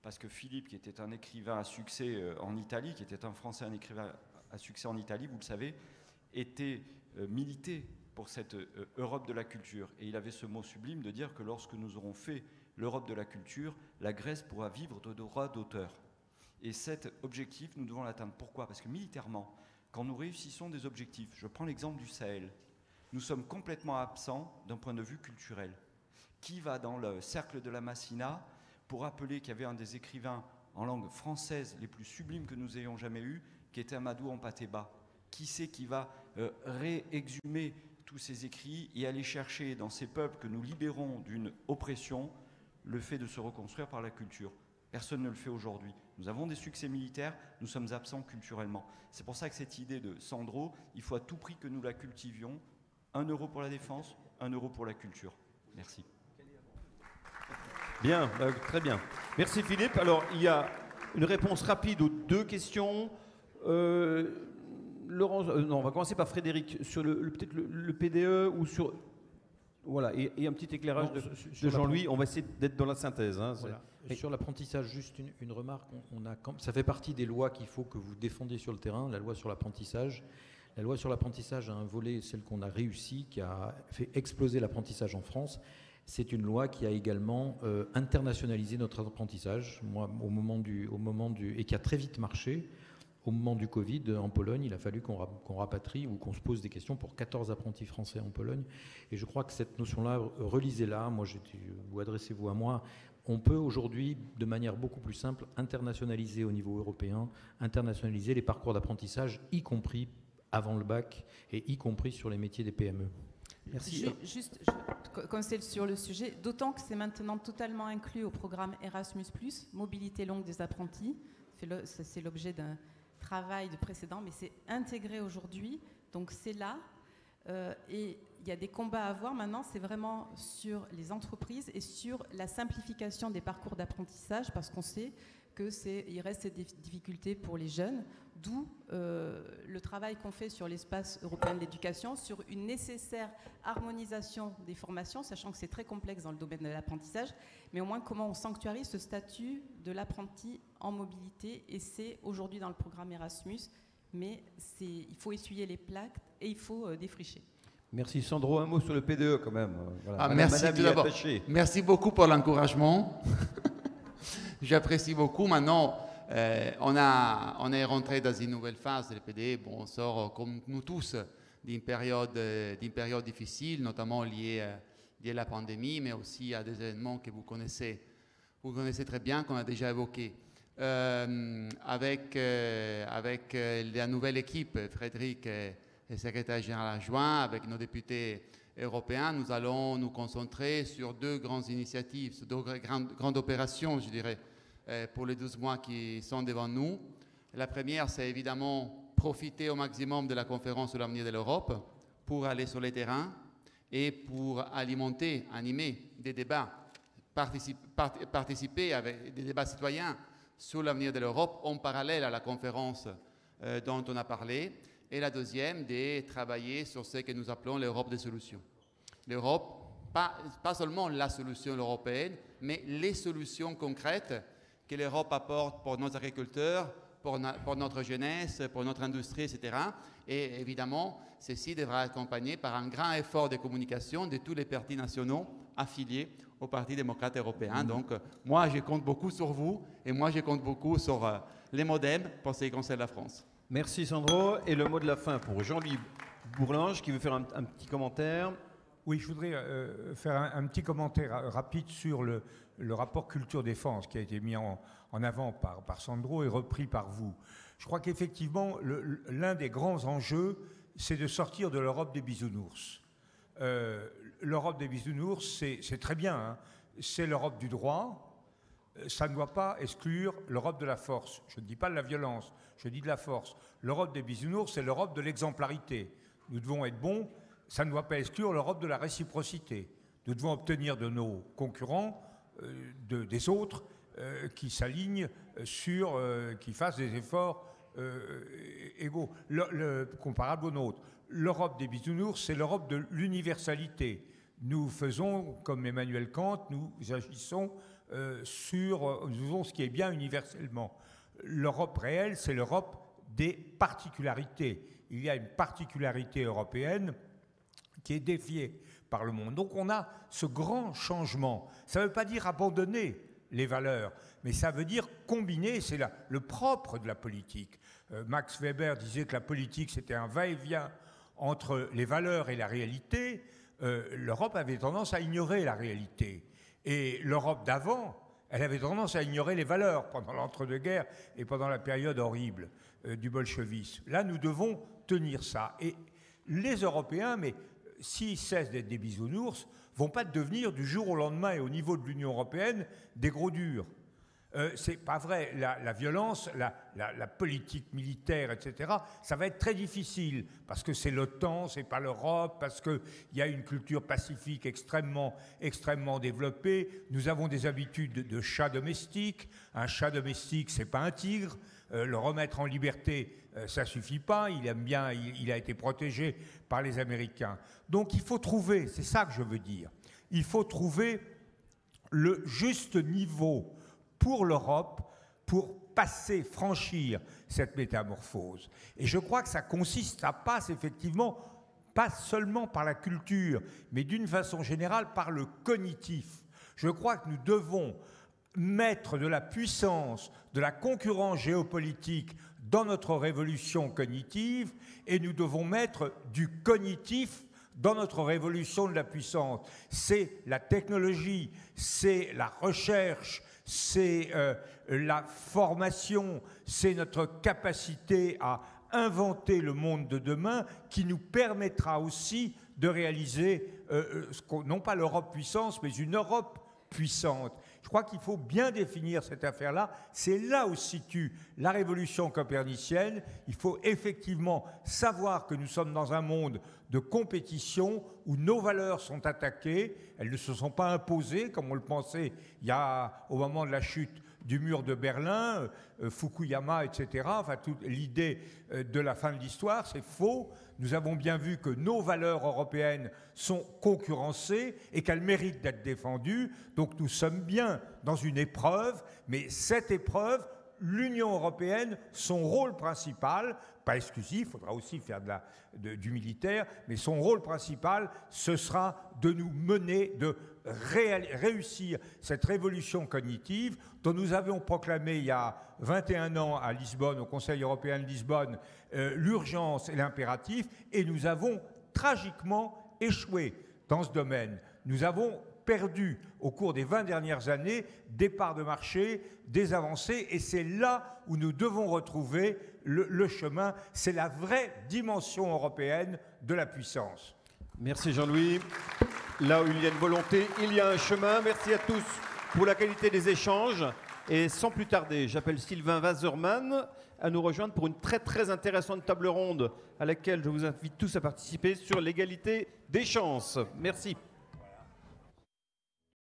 Parce que Philippe, qui était un écrivain à succès euh, en Italie, qui était un Français, un écrivain à succès en Italie, vous le savez, était milité pour cette Europe de la culture. Et il avait ce mot sublime de dire que lorsque nous aurons fait l'Europe de la culture, la Grèce pourra vivre de droits d'auteur. Et cet objectif, nous devons l'atteindre. Pourquoi? Parce que militairement, quand nous réussissons des objectifs, je prends l'exemple du Sahel, nous sommes complètement absents d'un point de vue culturel. Qui va dans le cercle de la Massina pour rappeler qu'il y avait un des écrivains en langue française les plus sublimes que nous ayons jamais eu, qui était Amadou Ampateba? Qui c'est qui va euh, réexhumer tous ces écrits et aller chercher dans ces peuples que nous libérons d'une oppression le fait de se reconstruire par la culture? Personne ne le fait aujourd'hui. Nous avons des succès militaires, nous sommes absents culturellement. C'est pour ça que cette idée de Sandro, il faut à tout prix que nous la cultivions. Un euro pour la défense, un euro pour la culture. Merci. Bien, bah, très bien. Merci Philippe. Alors, il y a une réponse rapide aux deux questions. Euh, Laurent, euh, non, on va commencer par Frédéric sur le, peut-être le, PDE ou sur voilà et, un petit éclairage de, Jean-Louis. On va essayer d'être dans la synthèse. Hein, sur l'apprentissage, juste une, remarque. On, a, ça fait partie des lois qu'il faut que vous défendiez sur le terrain, la loi sur l'apprentissage. La loi sur l'apprentissage a un volet, celle qu'on a réussi, qui a fait exploser l'apprentissage en France. C'est une loi qui a également euh, internationalisé notre apprentissage. Moi, au moment du, au moment du, et qui a très vite marché. Au moment du Covid, en Pologne, il a fallu qu'on rapatrie ou qu'on se pose des questions pour 14 apprentis français en Pologne. Et je crois que cette notion-là, relisez-la. Moi, vous adressez-vous à moi on peut aujourd'hui, de manière beaucoup plus simple, internationaliser au niveau européen, internationaliser les parcours d'apprentissage, y compris avant le bac et y compris sur les métiers des PME. Merci. Juste, comme c'est sur le sujet, d'autant que c'est maintenant totalement inclus au programme Erasmus, mobilité longue des apprentis. C'est l'objet d'un travail de précédent, mais c'est intégré aujourd'hui. Donc c'est là. Euh, et il y a des combats à avoir maintenant, c'est vraiment sur les entreprises et sur la simplification des parcours d'apprentissage, parce qu'on sait qu'il reste des difficultés pour les jeunes, d'où euh, le travail qu'on fait sur l'espace européen de l'éducation, sur une nécessaire harmonisation des formations, sachant que c'est très complexe dans le domaine de l'apprentissage, mais au moins comment on sanctuarise ce statut de l'apprenti en mobilité, et c'est aujourd'hui dans le programme Erasmus, mais il faut essuyer les plaques et il faut euh, défricher. Merci Sandro. Un mot sur le PDE quand même. Ah, merci, merci beaucoup pour l'encouragement. J'apprécie beaucoup. Maintenant, euh, on, est rentré dans une nouvelle phase. Le PDE, bon, on sort euh, comme nous tous d'une période, euh, d'une période difficile, notamment liée, à la pandémie, mais aussi à des événements que vous connaissez, vous connaissez très bien, qu'on a déjà évoqués. avec, la nouvelle équipe, Frédéric le secrétaire général adjoint, avec nos députés européens, nous allons nous concentrer sur deux grandes initiatives, sur deux grandes, opérations, je dirais, pour les 12 mois qui sont devant nous. La première, c'est évidemment profiter au maximum de la conférence sur l'avenir de l'Europe pour aller sur les terrains et pour alimenter, animer des débats, participer avec des débats citoyens sur l'avenir de l'Europe en parallèle à la conférence euh, dont on a parlé et la deuxième, de travailler sur ce que nous appelons l'Europe des solutions. L'Europe, pas seulement la solution européenne, mais les solutions concrètes que l'Europe apporte pour nos agriculteurs, pour, pour, notre jeunesse, pour notre industrie, etc. Et évidemment, ceci devra être accompagné par un grand effort de communication de tous les partis nationaux affiliés au Parti démocrate européen. Mmh. Donc, moi, je compte beaucoup sur vous et moi, je compte beaucoup sur euh, les modems pour ce qui concerne la France. Merci Sandro. Et le mot de la fin pour Jean-Louis Bourlange qui veut faire un, petit commentaire. Oui, je voudrais euh, faire un, petit commentaire rapide sur le, rapport culture-défense qui a été mis en, avant par, Sandro et repris par vous. Je crois qu'effectivement, l'un des grands enjeux, c'est de sortir de l'Europe des bisounours. Euh, L'Europe des bisounours, c'est très bien, hein. c'est l'Europe du droit, ça ne doit pas exclure l'Europe de la force. Je ne dis pas de la violence, je dis de la force. L'Europe des bisounours, c'est l'Europe de l'exemplarité. Nous devons être bons, ça ne doit pas exclure l'Europe de la réciprocité. Nous devons obtenir de nos concurrents, euh, de, des autres, euh, qui s'alignent sur, euh, qui fassent des efforts égaux, le, comparables aux nôtres. L'Europe des bisounours, c'est l'Europe de l'universalité. Nous faisons, comme Emmanuel Kant, nous agissons sur, nous faisons ce qui est bien universellement. L'Europe réelle, c'est l'Europe des particularités. Il y a une particularité européenne qui est défiée par le monde. Donc on a ce grand changement. Ça ne veut pas dire abandonner les valeurs, mais ça veut dire combiner, c'est le propre de la politique. Euh, Max Weber disait que la politique, c'était un va-et-vient entre les valeurs et la réalité. Euh, L'Europe avait tendance à ignorer la réalité. Et l'Europe d'avant, elle avait tendance à ignorer les valeurs pendant l'entre-deux-guerres et pendant la période horrible euh, du bolchevisme. Là, nous devons tenir ça. Et les Européens, mais s'ils cessent d'être des bisounours, vont pas devenir du jour au lendemain et au niveau de l'Union européenne des gros durs. Euh, c'est pas vrai. La, violence, la, politique militaire, etc., ça va être très difficile parce que c'est l'OTAN, c'est pas l'Europe, parce qu'il y a une culture pacifique extrêmement, extrêmement développée. Nous avons des habitudes de, chat domestique. Un chat domestique, c'est pas un tigre. Euh, le remettre en liberté, euh, ça suffit pas. Il aime bien, il, a été protégé par les Américains. Donc il faut trouver, c'est ça que je veux dire, il faut trouver le juste niveau pour l'Europe pour passer, franchir cette métamorphose. Et je crois que ça consiste, ça passe effectivement pas seulement par la culture, mais d'une façon générale par le cognitif. Je crois que nous devons mettre de la puissance, de la concurrence géopolitique dans notre révolution cognitive et nous devons mettre du cognitif dans notre révolution de la puissance. C'est la technologie, c'est la recherche, c'est euh, la formation, c'est notre capacité à inventer le monde de demain qui nous permettra aussi de réaliser, euh, euh, non pas l'Europe puissance, mais une Europe puissante. Je crois qu'il faut bien définir cette affaire-là. C'est là où se situe la révolution copernicienne. Il faut effectivement savoir que nous sommes dans un monde de compétition où nos valeurs sont attaquées. Elles ne se sont pas imposées comme on le pensait il y a, au moment de la chute du mur de Berlin, euh, Fukuyama, etc. Enfin, toute l'idée euh, de la fin de l'histoire, c'est faux. Nous avons bien vu que nos valeurs européennes sont concurrencées et qu'elles méritent d'être défendues. Donc nous sommes bien dans une épreuve, mais cette épreuve, l'Union européenne, son rôle principal, pas exclusif, il faudra aussi faire du militaire, mais son rôle principal, ce sera de nous mener, de réussir cette révolution cognitive dont nous avions proclamé il y a 21 ans à Lisbonne, au Conseil européen de Lisbonne, euh, l'urgence et l'impératif, et nous avons tragiquement échoué dans ce domaine. Nous avons perdu au cours des 20 dernières années des parts de marché, des avancées, et c'est là où nous devons retrouver le, chemin. C'est la vraie dimension européenne de la puissance. Merci Jean-Louis. Là où il y a une volonté, il y a un chemin. Merci à tous pour la qualité des échanges. Et sans plus tarder, j'appelle Sylvain Wasserman à nous rejoindre pour une très très intéressante table ronde à laquelle je vous invite tous à participer sur l'égalité des chances. Merci.